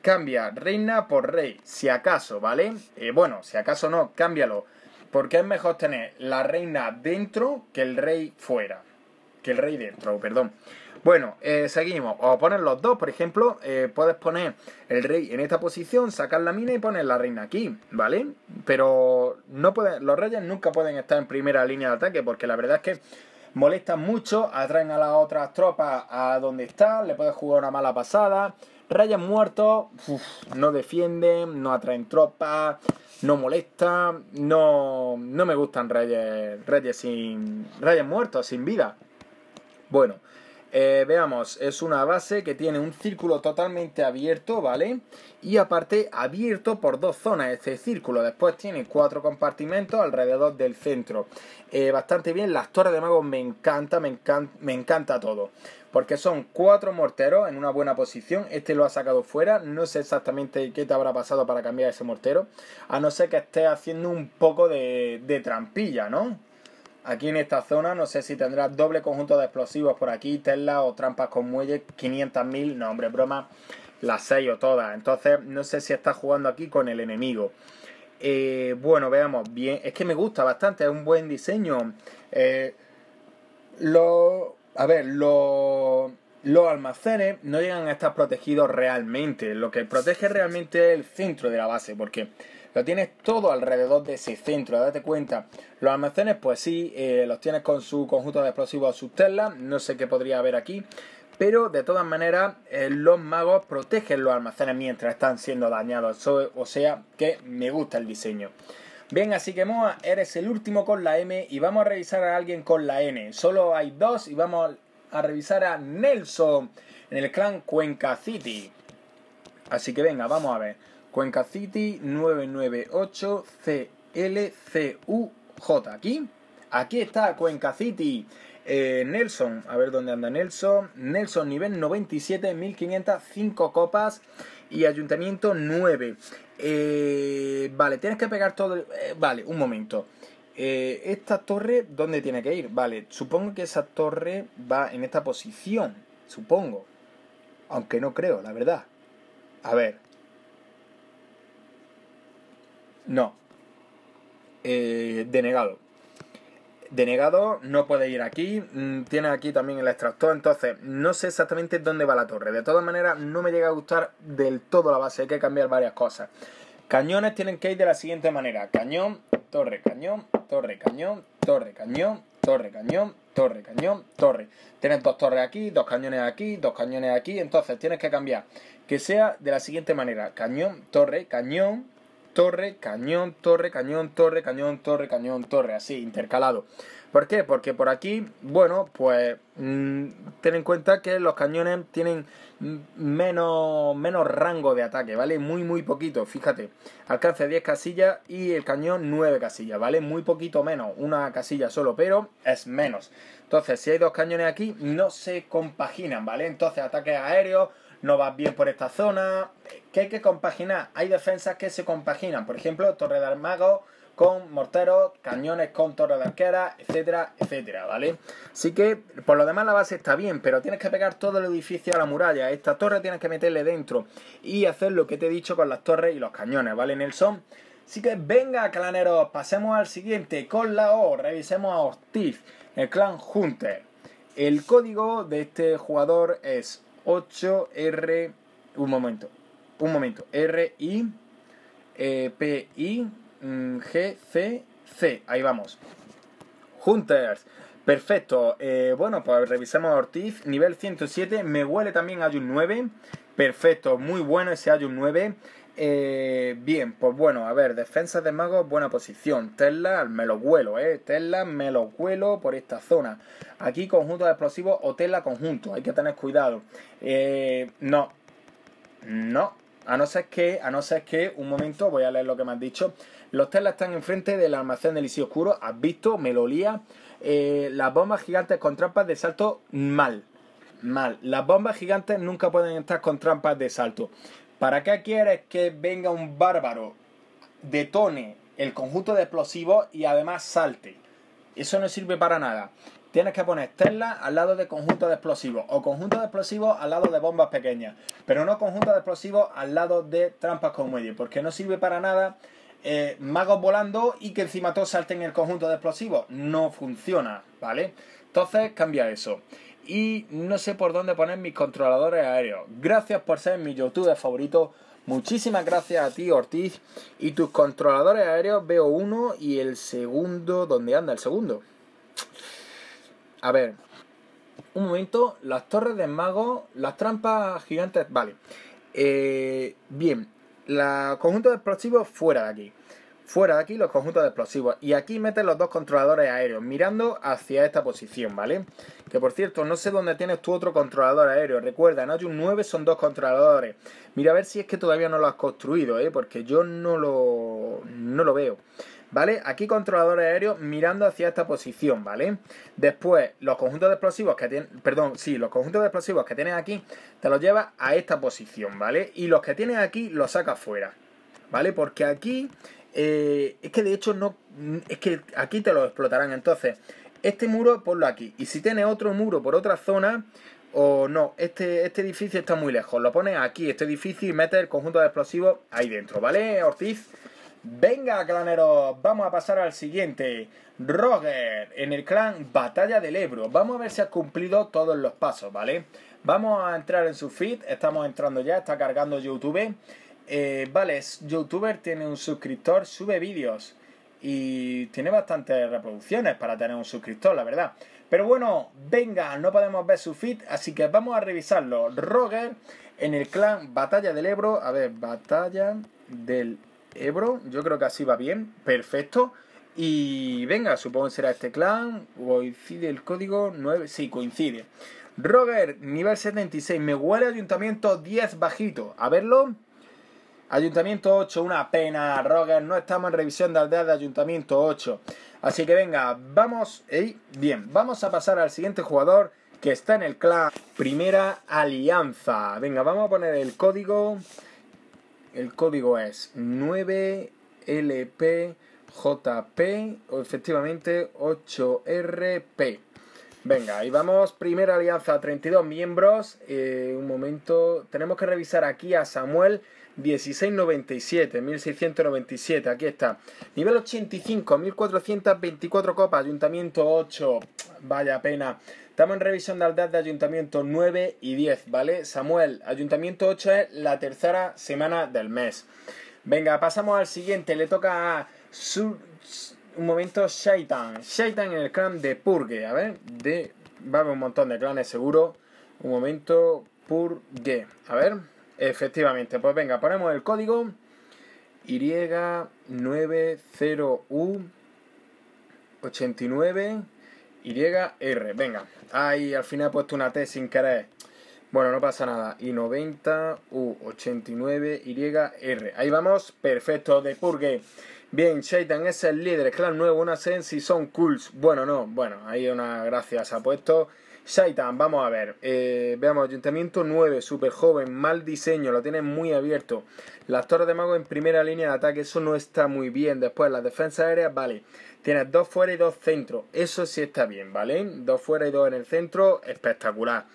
Cambia reina por rey, si acaso, ¿vale? Eh, bueno, si acaso no, cámbialo. Porque es mejor tener la reina dentro que el rey fuera que el rey dentro, perdón. Bueno, eh, seguimos. O poner los dos, por ejemplo, eh, puedes poner el rey en esta posición, sacar la mina y poner la reina aquí, ¿vale? Pero no pueden, los reyes nunca pueden estar en primera línea de ataque porque la verdad es que molestan mucho, atraen a las otras tropas a donde están, le puedes jugar una mala pasada. Reyes muertos, no defienden, no atraen tropas, no molestan, no, no me gustan reyes, reyes sin, reyes muertos, sin vida. Bueno, eh, veamos, es una base que tiene un círculo totalmente abierto, ¿vale? Y aparte abierto por dos zonas este círculo. Después tiene cuatro compartimentos alrededor del centro. Eh, bastante bien, las torres de magos me encanta, me encanta, todo. Porque son cuatro morteros en una buena posición. Este lo ha sacado fuera. No sé exactamente qué te habrá pasado para cambiar ese mortero. A no ser que esté haciendo un poco de trampilla, ¿no? Aquí en esta zona no sé si tendrá doble conjunto de explosivos por aquí, Tesla o trampas con muelle, 500.000, no hombre, broma, las 6 o todas. Entonces no sé si está jugando aquí con el enemigo. Eh, bueno, veamos, bien, es que me gusta bastante, es un buen diseño. Eh, lo, a ver, los almacenes no llegan a estar protegidos realmente. Lo que protege realmente es el centro de la base, porque lo tienes todo alrededor de ese centro, date cuenta. Los almacenes, pues sí, eh, los tienes con su conjunto de explosivos, sus telas, no sé qué podría haber aquí, pero de todas maneras eh, los magos protegen los almacenes mientras están siendo dañados, o sea que me gusta el diseño. Bien, así que Moa, eres el último con la M y vamos a revisar a alguien con la N. Solo hay dos y vamos a revisar a Nelson en el clan Cuenca City. Así que venga, vamos a ver. Cuenca City 998 CLCUJ. Aquí, aquí está Cuenca City. Eh, Nelson, a ver dónde anda Nelson. Nelson, nivel 97, 1505 copas y ayuntamiento 9. Eh, vale, tienes que pegar todo. Eh, vale, un momento. Esta torre, ¿dónde tiene que ir? Vale, supongo que esa torre va en esta posición. Supongo. Aunque no creo, la verdad. A ver. No. denegado. Denegado no puede ir aquí. Mm, tiene aquí también el extractor. Entonces, no sé exactamente dónde va la torre. De todas maneras, no me llega a gustar del todo la base. Hay que cambiar varias cosas. Cañones tienen que ir de la siguiente manera. Cañón, torre, cañón, torre, cañón, torre, cañón, torre, cañón, torre, cañón, torre. Tienes dos torres aquí, dos cañones aquí, dos cañones aquí. Entonces tienes que cambiar. Que sea de la siguiente manera. Cañón, torre, cañón, torre, cañón, torre, cañón, torre, cañón, torre, cañón, torre. Así, intercalado. ¿Por qué? Porque por aquí, bueno, pues mm, ten en cuenta que los cañones tienen menos, menos rango de ataque, ¿vale? Muy, muy poquito, fíjate. Alcance 10 casillas y el cañón 9 casillas, ¿vale? Muy poquito menos, una casilla solo, pero es menos. Entonces, si hay dos cañones aquí, no se compaginan, ¿vale? Entonces, ataques aéreos, no vas bien por esta zona. ¿Qué hay que compaginar? Hay defensas que se compaginan, por ejemplo, Torre de Armago con morteros, cañones con torres de arquera, etcétera, etcétera, ¿vale? Así que, por lo demás la base está bien, pero tienes que pegar todo el edificio a la muralla. Esta torre tienes que meterle dentro y hacer lo que te he dicho con las torres y los cañones, ¿vale, Nelson? Así que venga, claneros, pasemos al siguiente. Con la O, revisemos a Ortiz, el clan Hunter. El código de este jugador es 8R... Un momento, un momento. R-I... E, P-I Mm, G, C, C. Ahí vamos. Hunters. Perfecto. Eh, bueno, pues revisemos a Ortiz. Nivel 107. Me huele también Ayun 9. Perfecto. Muy bueno ese Ayun 9. Eh, bien, pues bueno, a ver, defensa de magos, buena posición. Tesla, me lo huelo, eh. Tesla, me lo huelo por esta zona. Aquí conjunto de explosivos o Tesla conjunto, hay que tener cuidado. Eh, no, no, a no ser que, a no ser que, un momento, voy a leer lo que me has dicho. Los Tesla están enfrente del almacén del Isio Oscuro. ¿Has visto? Me lo lía. Eh, las bombas gigantes con trampas de salto, mal. Mal. Las bombas gigantes nunca pueden estar con trampas de salto. ¿Para qué quieres que venga un bárbaro, detone el conjunto de explosivos y además salte? Eso no sirve para nada tienes que poner Tesla al lado de conjunto de explosivos o conjunto de explosivos al lado de bombas pequeñas, pero no conjunto de explosivos al lado de trampas con medio, porque no sirve para nada eh, magos volando y que encima todos salten en el conjunto de explosivos. No funciona, ¿vale? Entonces cambia eso. Y no sé por dónde poner mis controladores aéreos. Gracias por ser mi youtuber favorito. Muchísimas gracias a ti, Ortiz. Y tus controladores aéreos veo uno y el segundo, ¿dónde anda el segundo? A ver, un momento, las torres de mago, las trampas gigantes, vale. Eh, bien, la conjunto de explosivos fuera de aquí. Fuera de aquí los conjuntos de explosivos. Y aquí meten los dos controladores aéreos, mirando hacia esta posición, ¿vale? Que por cierto, no sé dónde tienes tu otro controlador aéreo. Recuerda, en un 9 son dos controladores. Mira a ver si es que todavía no lo has construido, ¿eh? Porque yo no lo, no lo veo. ¿vale? Aquí controladores aéreos mirando hacia esta posición, ¿vale? Después, los conjuntos de explosivos que tienen, perdón, sí, los conjuntos de explosivos que tienes aquí, te los llevas a esta posición, ¿vale? Y los que tienes aquí los sacas fuera, ¿vale? Porque aquí, eh, es que de hecho no, es que aquí te lo explotarán, entonces, este muro ponlo aquí, y si tienes otro muro por otra zona, o no, este, este edificio está muy lejos, lo pones aquí, este edificio, y metes el conjunto de explosivos ahí dentro, ¿vale, Ortiz? Venga, claneros, vamos a pasar al siguiente. Roger, en el clan Batalla del Ebro. Vamos a ver si ha cumplido todos los pasos, ¿vale? Vamos a entrar en su feed, estamos entrando ya, está cargando YouTube. Eh, vale, youtuber, tiene un suscriptor, sube vídeos y tiene bastantes reproducciones para tener un suscriptor, la verdad. Pero bueno, venga, no podemos ver su feed, así que vamos a revisarlo. Roger en el clan Batalla del Ebro, a ver, Batalla del Ebro, yo creo que así va bien, perfecto. Y venga, supongo que será este clan, coincide el código 9, sí, coincide. Roger, nivel 76, me huele ayuntamiento 10 bajito, a verlo. Ayuntamiento 8, una pena, Roger, no estamos en revisión de aldea de Ayuntamiento 8. Así que venga, vamos, bien, vamos a pasar al siguiente jugador que está en el clan Primera Alianza. Venga, vamos a poner el código. El código es 9LPJP, o efectivamente 8RP. Venga, ahí vamos. Primera Alianza, 32 miembros. Eh, un momento, tenemos que revisar aquí a Samuel 1697, 1697, aquí está. Nivel 85, 1424 copas, Ayuntamiento 8, vaya pena. Estamos en revisión de aldea de Ayuntamiento 9 y 10, ¿vale? Samuel, Ayuntamiento 8 es la tercera semana del mes. Venga, pasamos al siguiente, le toca a un momento Shaitan. Shaitan en el clan de Purge, a ver, de... va a haber un montón de clanes seguro. Un momento, Purge, a ver. Efectivamente, pues venga, ponemos el código Y90U89 YR. Venga, ahí al final he puesto una T sin querer. Bueno, no pasa nada. I90U89 YR. Ahí vamos, perfecto, de Purge. Bien, Shaitan es el líder, clan nuevo, una Sensi son cools. Bueno, no, bueno, ahí una gracia se ha puesto. Shaitan, vamos a ver. Eh, veamos, Ayuntamiento 9, súper joven, mal diseño, lo tienen muy abierto. Las torres de mago en primera línea de ataque, eso no está muy bien. Después, las defensas aéreas, vale. Tienes dos fuera y dos centros. Eso sí está bien, ¿vale? Dos fuera y dos en el centro, espectacular.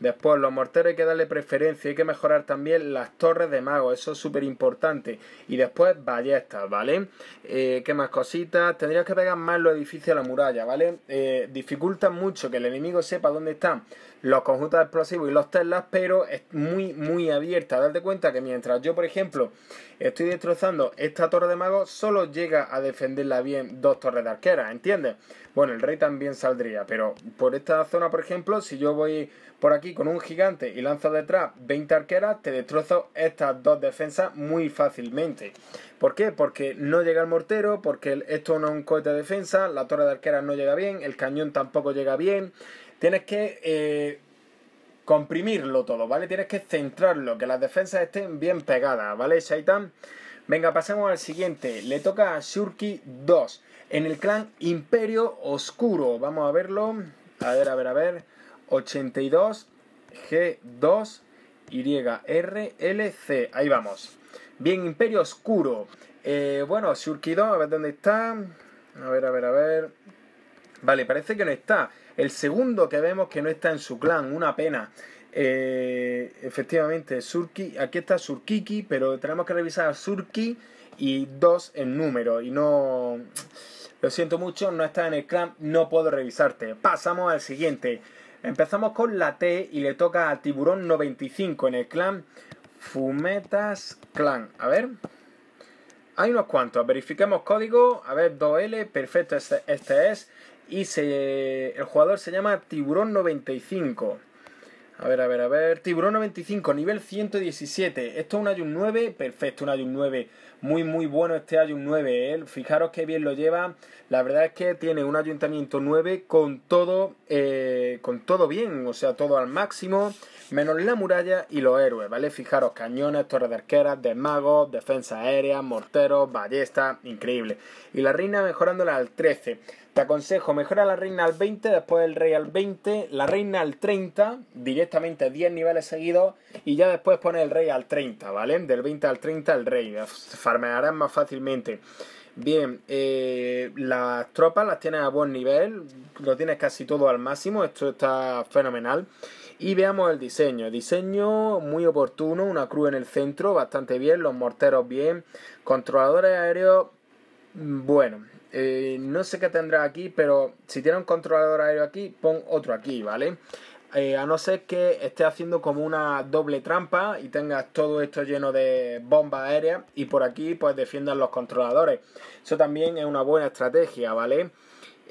Después, los morteros hay que darle preferencia, hay que mejorar también las torres de mago, eso es súper importante. Y después, ballestas, ¿vale? Eh, ¿Qué más cositas? Tendrías que pegar más los edificios a la muralla, ¿vale? Eh, dificulta mucho que el enemigo sepa dónde están los conjuntos explosivos y los teslas, pero es muy, muy abierta. Date cuenta que mientras yo, por ejemplo, estoy destrozando esta torre de mago, solo llega a defenderla bien dos torres de arqueras, ¿entiendes? Bueno, el rey también saldría, pero por esta zona, por ejemplo, si yo voy por aquí con un gigante y lanzo detrás 20 arqueras, te destrozo estas dos defensas muy fácilmente. ¿Por qué? Porque no llega el mortero, porque esto no es un cohete de defensa, la torre de arqueras no llega bien, el cañón tampoco llega bien. Tienes que eh, comprimirlo todo, ¿vale? Tienes que centrarlo, que las defensas estén bien pegadas, ¿vale, Shaitan? Venga, pasemos al siguiente. Le toca a Shurki 2 en el clan Imperio Oscuro. Vamos a verlo. A ver, a ver, a ver. 82 G2 YRLC. Ahí vamos. Bien, Imperio Oscuro. Eh, bueno, Surkido, a ver dónde está. A ver, a ver, a ver. Vale, parece que no está. El segundo que vemos que no está en su clan, una pena. Eh, efectivamente, Surki, aquí está Surkiki, pero tenemos que revisar a Surki y dos en número. Y no. Lo siento mucho, no está en el clan, no puedo revisarte. Pasamos al siguiente. Empezamos con la T y le toca a Tiburón 95 en el clan Fumetas Clan. A ver. Hay unos cuantos. Verifiquemos código. A ver, 2L. Perfecto, este, este es. Y se, el jugador se llama Tiburón 95. A ver, a ver, a ver. Tiburón 95, nivel 117. Esto es un Ayun 9. Perfecto, un Ayun 9. Muy, muy bueno este Ayun 9. ¿eh? Fijaros qué bien lo lleva. La verdad es que tiene un ayuntamiento 9 con todo, eh, con todo bien. O sea, todo al máximo. Menos la muralla y los héroes, ¿vale? Fijaros, cañones, torres de arqueras, de magos, defensa aérea, morteros, ballestas. Increíble. Y la reina mejorándola al 13. Te aconsejo, mejora la reina al 20, después el rey al 20, la reina al 30, directamente 10 niveles seguidos, y ya después pone el rey al 30, ¿vale? Del 20 al 30 el rey, farmearás más fácilmente. Bien, eh, las tropas las tienes a buen nivel, lo tienes casi todo al máximo, esto está fenomenal. Y veamos el diseño. Diseño muy oportuno, una cruz en el centro, bastante bien, los morteros bien, controladores aéreos, bueno, eh, no sé qué tendrá aquí, pero si tiene un controlador aéreo aquí, pon otro aquí, ¿vale? eh, a no ser que estés haciendo como una doble trampa y tengas todo esto lleno de bombas aéreas y por aquí pues defiendan los controladores. Eso también es una buena estrategia, ¿vale?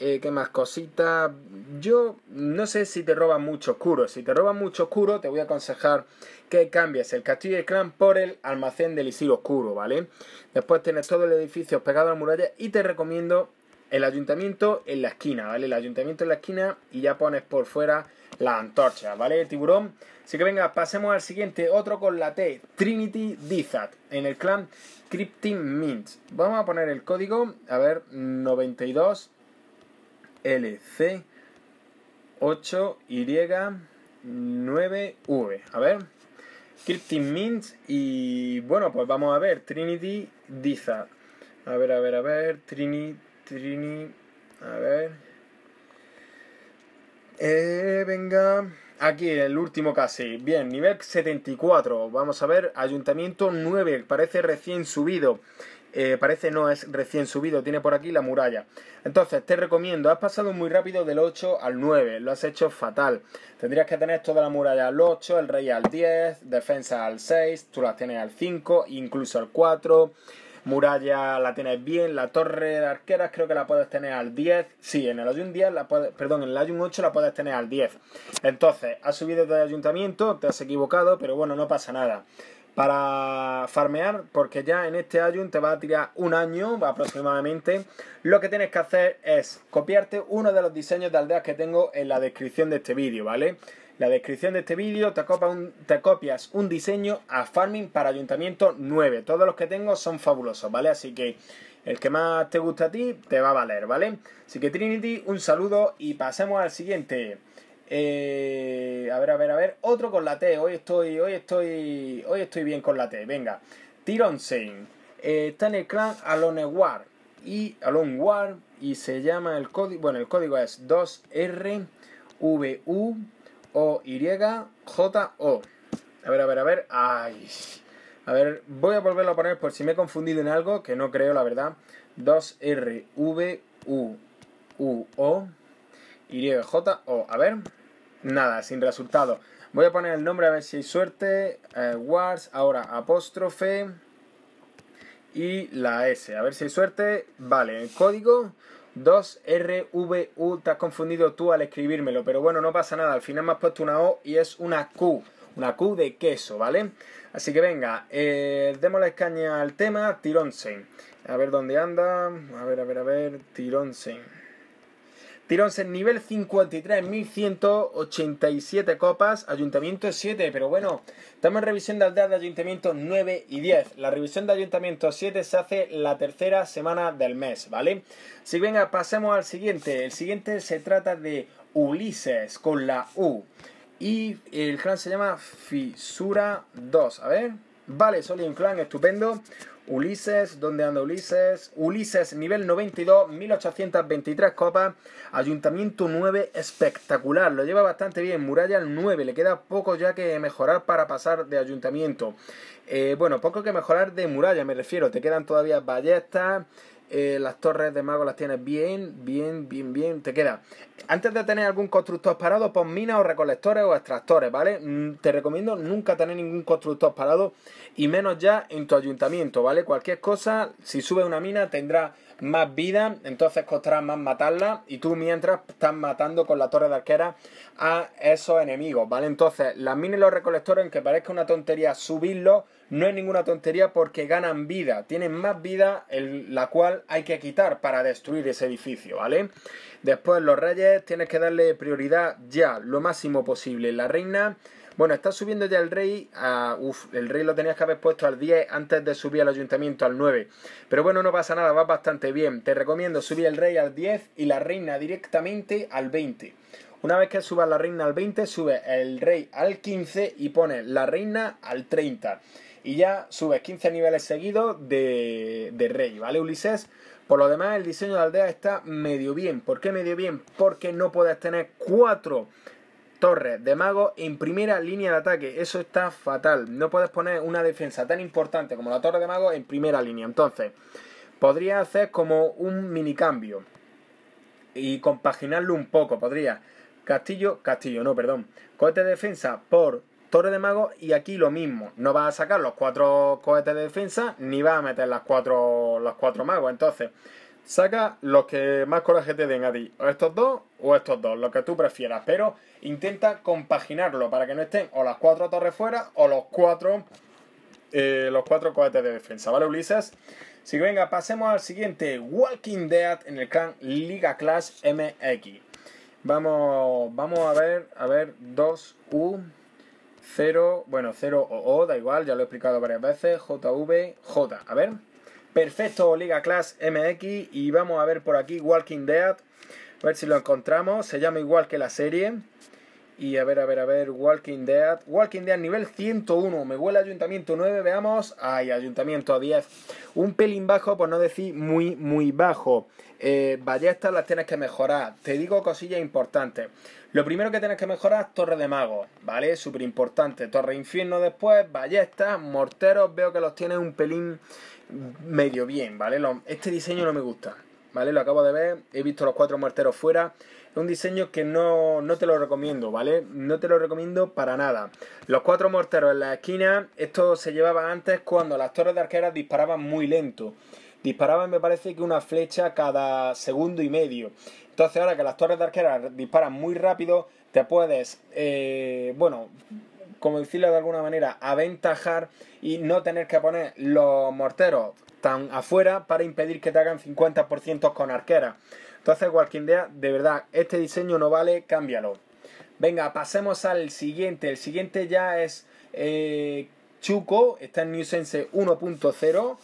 Eh, ¿Qué más cositas? Yo no sé si te roban mucho oscuro. Si te roban mucho oscuro, te voy a aconsejar que cambies el castillo de clan por el almacén del Isir Oscuro, ¿vale? Después tienes todo el edificio pegado a la muralla y te recomiendo el ayuntamiento en la esquina, ¿vale? El ayuntamiento en la esquina y ya pones por fuera la antorcha, ¿vale? Tiburón. Así que venga, pasemos al siguiente, otro con la T, Trinity Dizat, en el clan Cryptin Mint. Vamos a poner el código, a ver, 92 LC 8Y 9V. A ver, Cryptin Mint y bueno, pues vamos a ver, Trinity Dizat. A ver, a ver, a ver, Trinity, Trinity, a ver. Eh, venga. Aquí el último casi. Bien, nivel 74. Vamos a ver, ayuntamiento 9. Parece recién subido. Eh, parece no es recién subido, tiene por aquí la muralla. Entonces, te recomiendo, has pasado muy rápido del 8 al 9, lo has hecho fatal. Tendrías que tener toda la muralla al 8, el rey al 10, defensa al 6, tú las tienes al 5, incluso al 4 muralla la tienes bien, la torre de arqueras creo que la puedes tener al 10, sí, en el Ayun 10, la puedes, perdón, en el Ayun 8 la puedes tener al 10. Entonces, has subido de ayuntamiento, te has equivocado, pero bueno, no pasa nada. Para farmear, porque ya en este Ayun te va a tirar un año aproximadamente, lo que tienes que hacer es copiarte uno de los diseños de aldeas que tengo en la descripción de este vídeo, ¿vale? la descripción de este vídeo te, te, copias un diseño a Farming para Ayuntamiento 9. Todos los que tengo son fabulosos, ¿vale? Así que el que más te gusta a ti te va a valer, ¿vale? Así que Trinity, un saludo y pasemos al siguiente. Eh, a ver, a ver, a ver. Otro con la T. Hoy estoy, hoy estoy, hoy estoy bien con la T. Venga. Tironsen. Eh, está en el clan Alone War. Y Alone War. Y se llama el código. Bueno, el código es 2RVU o-Y-J-O. A ver, a ver, a ver. Ay. A ver, voy a volverlo a poner por si me he confundido en algo, que no creo, la verdad. 2-R-V-U-U-O. Y-J-O. A ver. Nada, sin resultado. Voy a poner el nombre a ver si hay suerte. Eh, Wars, ahora apóstrofe. Y la S. A ver si hay suerte. Vale, el código 2RVU, te has confundido tú al escribírmelo, pero bueno, no pasa nada, al final me has puesto una O y es una Q, una Q de queso, ¿vale? Así que venga, eh, la escaña al tema, Tironsen. A ver dónde anda, a ver, a ver, a ver, Tironsen. En nivel 53, 1187 copas, ayuntamiento 7, pero bueno, estamos en revisión de aldeas de ayuntamiento 9 y 10. La revisión de ayuntamiento 7 se hace la tercera semana del mes, ¿vale? Si venga, pasemos al siguiente. El siguiente se trata de Ulises con la U. Y el clan se llama Fisura 2. A ver. Vale, un clan estupendo. Ulises, ¿dónde anda Ulises? Ulises, nivel 92, 1823 copas, Ayuntamiento 9, espectacular, lo lleva bastante bien, Muralla 9, le queda poco ya que mejorar para pasar de Ayuntamiento. Eh, bueno, poco que mejorar de muralla, me refiero, te quedan todavía ballestas, eh, las torres de mago las tienes bien, bien, bien, bien, te queda. Antes de tener algún constructor parado, pon minas o recolectores o extractores, ¿vale? Mm, te recomiendo nunca tener ningún constructor parado y menos ya en tu ayuntamiento, ¿vale? Cualquier cosa, si sube una mina tendrá más vida, entonces costará más matarla y tú mientras estás matando con la torre de arquera a esos enemigos, ¿vale? Entonces, las minas y los recolectores, aunque parezca una tontería subirlos, no es ninguna tontería porque ganan vida, tienen más vida la cual hay que quitar para destruir ese edificio, ¿vale? Después los reyes tienes que darle prioridad ya, lo máximo posible. La reina, bueno, está subiendo ya el rey, uf, el rey lo tenías que haber puesto al 10 antes de subir al ayuntamiento al 9. Pero bueno, no pasa nada, va bastante bien. Te recomiendo subir el rey al 10 y la reina directamente al 20. Una vez que subas la reina al 20, sube el rey al 15 y pone la reina al 30 y ya subes 15 niveles seguidos de, rey, ¿vale, Ulises? Por lo demás, el diseño de aldea está medio bien. ¿Por qué medio bien? Porque no puedes tener cuatro torres de mago en primera línea de ataque. Eso está fatal. No puedes poner una defensa tan importante como la torre de mago en primera línea. Entonces, podría hacer como un mini cambio y compaginarlo un poco. Podría castillo, castillo, no, perdón. Cohete de defensa por torre de mago y aquí lo mismo. No vas a sacar los cuatro cohetes de defensa ni vas a meter las cuatro, los cuatro magos. Entonces, saca los que más coraje te den a ti. O estos dos o estos dos, lo que tú prefieras. Pero intenta compaginarlo para que no estén o las cuatro torres fuera o los cuatro, eh, los cuatro cohetes de defensa. ¿Vale, Ulises? Así que venga, pasemos al siguiente. Walking Dead en el clan Liga Clash MX. Vamos, vamos a ver, a ver, 2U, 0, bueno, 0 o O, da igual, ya lo he explicado varias veces, JV, J, a ver. Perfecto, Liga Class MX y vamos a ver por aquí Walking Dead, a ver si lo encontramos, se llama igual que la serie. Y a ver, a ver, a ver, Walking Dead. Walking Dead nivel 101. Me huele Ayuntamiento 9, veamos. Ay, Ayuntamiento 10. Un pelín bajo, por no decir muy, muy bajo. Eh, ballestas las tienes que mejorar. Te digo cosillas importantes. Lo primero que tienes que mejorar, Torre de Magos, ¿vale? Súper importante. Torre Infierno después, ballestas, morteros. Veo que los tienes un pelín medio bien, ¿vale? este diseño no me gusta, ¿vale? Lo acabo de ver. He visto los cuatro morteros fuera. Un diseño que no, no, te lo recomiendo, ¿vale? No te lo recomiendo para nada. Los cuatro morteros en la esquina, esto se llevaba antes cuando las torres de arqueras disparaban muy lento. Disparaban, me parece que una flecha cada segundo y medio. Entonces, ahora que las torres de arqueras disparan muy rápido, te puedes, eh, bueno, como decirlo de alguna manera, aventajar y no tener que poner los morteros tan afuera para impedir que te hagan 50% con arqueras. Entonces, Walking Dead, de verdad, este diseño no vale, cámbialo. Venga, pasemos al siguiente. El siguiente ya es eh, Chuco, está en New Sense 1.0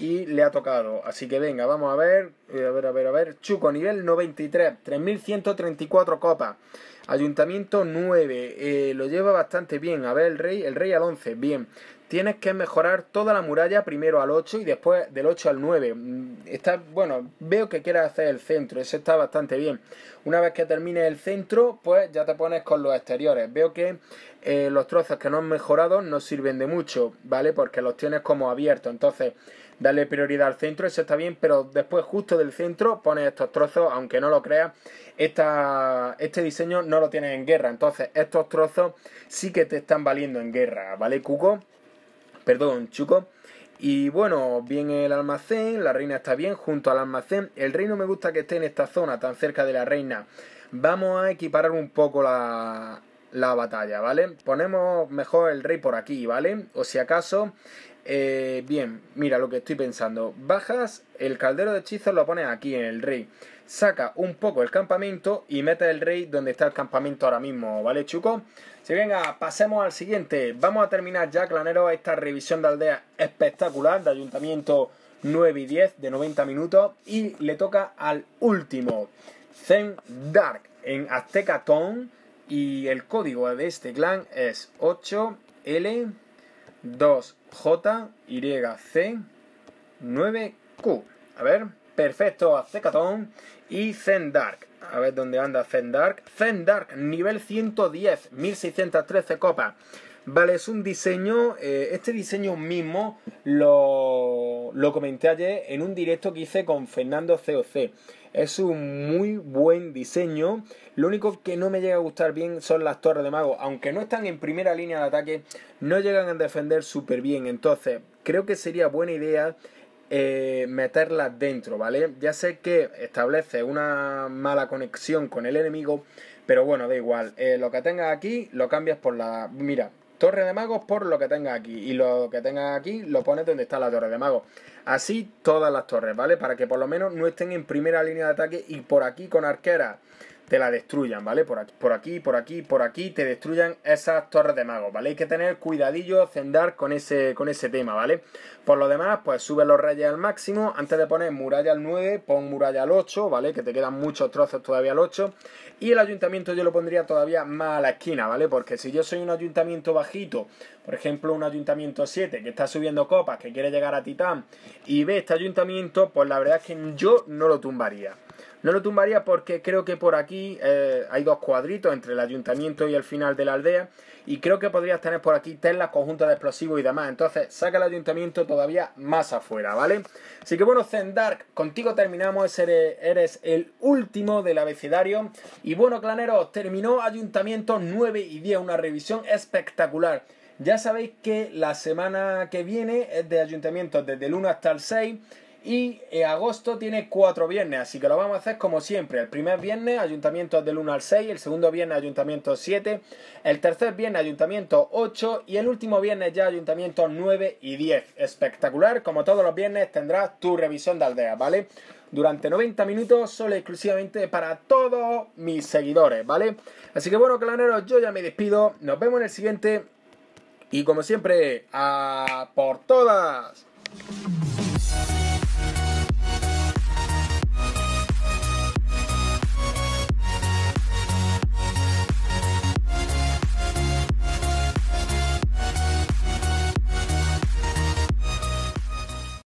y le ha tocado. Así que venga, vamos a ver, eh, a ver, a ver, a ver. Chuco, nivel 93, 3134 copas. Ayuntamiento 9, eh, lo lleva bastante bien. A ver, el rey, el rey al 11, bien tienes que mejorar toda la muralla primero al 8 y después del 8 al 9. Mm, está, bueno, veo que quieres hacer el centro, eso está bastante bien. Una vez que termines el centro, pues ya te pones con los exteriores. Veo que eh, los trozos que no han mejorado no sirven de mucho, ¿vale? Porque los tienes como abiertos. Entonces, dale prioridad al centro, eso está bien, pero después justo del centro pones estos trozos, aunque no lo creas, este diseño no lo tienes en guerra. Entonces, estos trozos sí que te están valiendo en guerra, ¿vale, Cuco? Perdón, Chuco. Y bueno, bien el almacén, la reina está bien junto al almacén. El rey no me gusta que esté en esta zona tan cerca de la reina. Vamos a equiparar un poco la, la batalla, ¿vale? Ponemos mejor el rey por aquí, ¿vale? O si acaso, eh, bien, mira lo que estoy pensando. Bajas el caldero de hechizos, lo pones aquí en el rey. Saca un poco el campamento y mete el rey donde está el campamento ahora mismo, ¿vale, Chuco? Si venga, pasemos al siguiente. Vamos a terminar ya, clanero, esta revisión de aldea espectacular de ayuntamiento 9 y 10 de 90 minutos. Y le toca al último, Zen Dark, en Azteca Tone. Y el código de este clan es 8L2JYC9Q. A ver, perfecto, Azteca Tone y Zen Dark. A ver dónde anda Zendark. Zendark, nivel 110, 1613 copas. Vale, es un diseño, eh, este diseño mismo lo, lo comenté ayer en un directo que hice con Fernando COC. Es un muy buen diseño. Lo único que no me llega a gustar bien son las torres de mago. Aunque no están en primera línea de ataque, no llegan a defender súper bien. Entonces, creo que sería buena idea eh, meterlas dentro, ¿vale? Ya sé que establece una mala conexión con el enemigo, pero bueno, da igual. Eh, lo que tengas aquí lo cambias por la... Mira, torre de magos por lo que tengas aquí. Y lo que tengas aquí lo pones donde está la torre de magos. Así todas las torres, ¿vale? Para que por lo menos no estén en primera línea de ataque y por aquí con arqueras te la destruyan, ¿vale? Por aquí, por aquí, por aquí, por aquí, te destruyan esas torres de magos, ¿vale? Hay que tener cuidadillo, cendar con ese, con ese tema, ¿vale? Por lo demás, pues sube los reyes al máximo, antes de poner muralla al 9, pon muralla al 8, ¿vale? Que te quedan muchos trozos todavía al 8. Y el ayuntamiento yo lo pondría todavía más a la esquina, ¿vale? Porque si yo soy un ayuntamiento bajito, por ejemplo un ayuntamiento 7 que está subiendo copas, que quiere llegar a Titán, y ve este ayuntamiento, pues la verdad es que yo no lo tumbaría. No lo tumbaría porque creo que por aquí eh, hay dos cuadritos entre el ayuntamiento y el final de la aldea. Y creo que podrías tener por aquí telas, conjuntos de explosivos y demás. Entonces, saca el ayuntamiento todavía más afuera, ¿vale? Así que bueno, Zendark, contigo terminamos. Eres el último del abecedario. Y bueno, claneros, terminó ayuntamiento 9 y 10. Una revisión espectacular. Ya sabéis que la semana que viene es de ayuntamientos desde el 1 hasta el 6 y eh, agosto tiene cuatro viernes, así que lo vamos a hacer como siempre. El primer viernes, ayuntamientos del 1 al 6, el segundo viernes, ayuntamientos 7, el tercer viernes, ayuntamientos 8 y el último viernes ya, ayuntamientos 9 y 10. Espectacular, como todos los viernes tendrás tu revisión de aldea, ¿vale? Durante 90 minutos, solo exclusivamente para todos mis seguidores, ¿vale? Así que bueno, claneros, yo ya me despido. Nos vemos en el siguiente. Y como siempre, a por todas.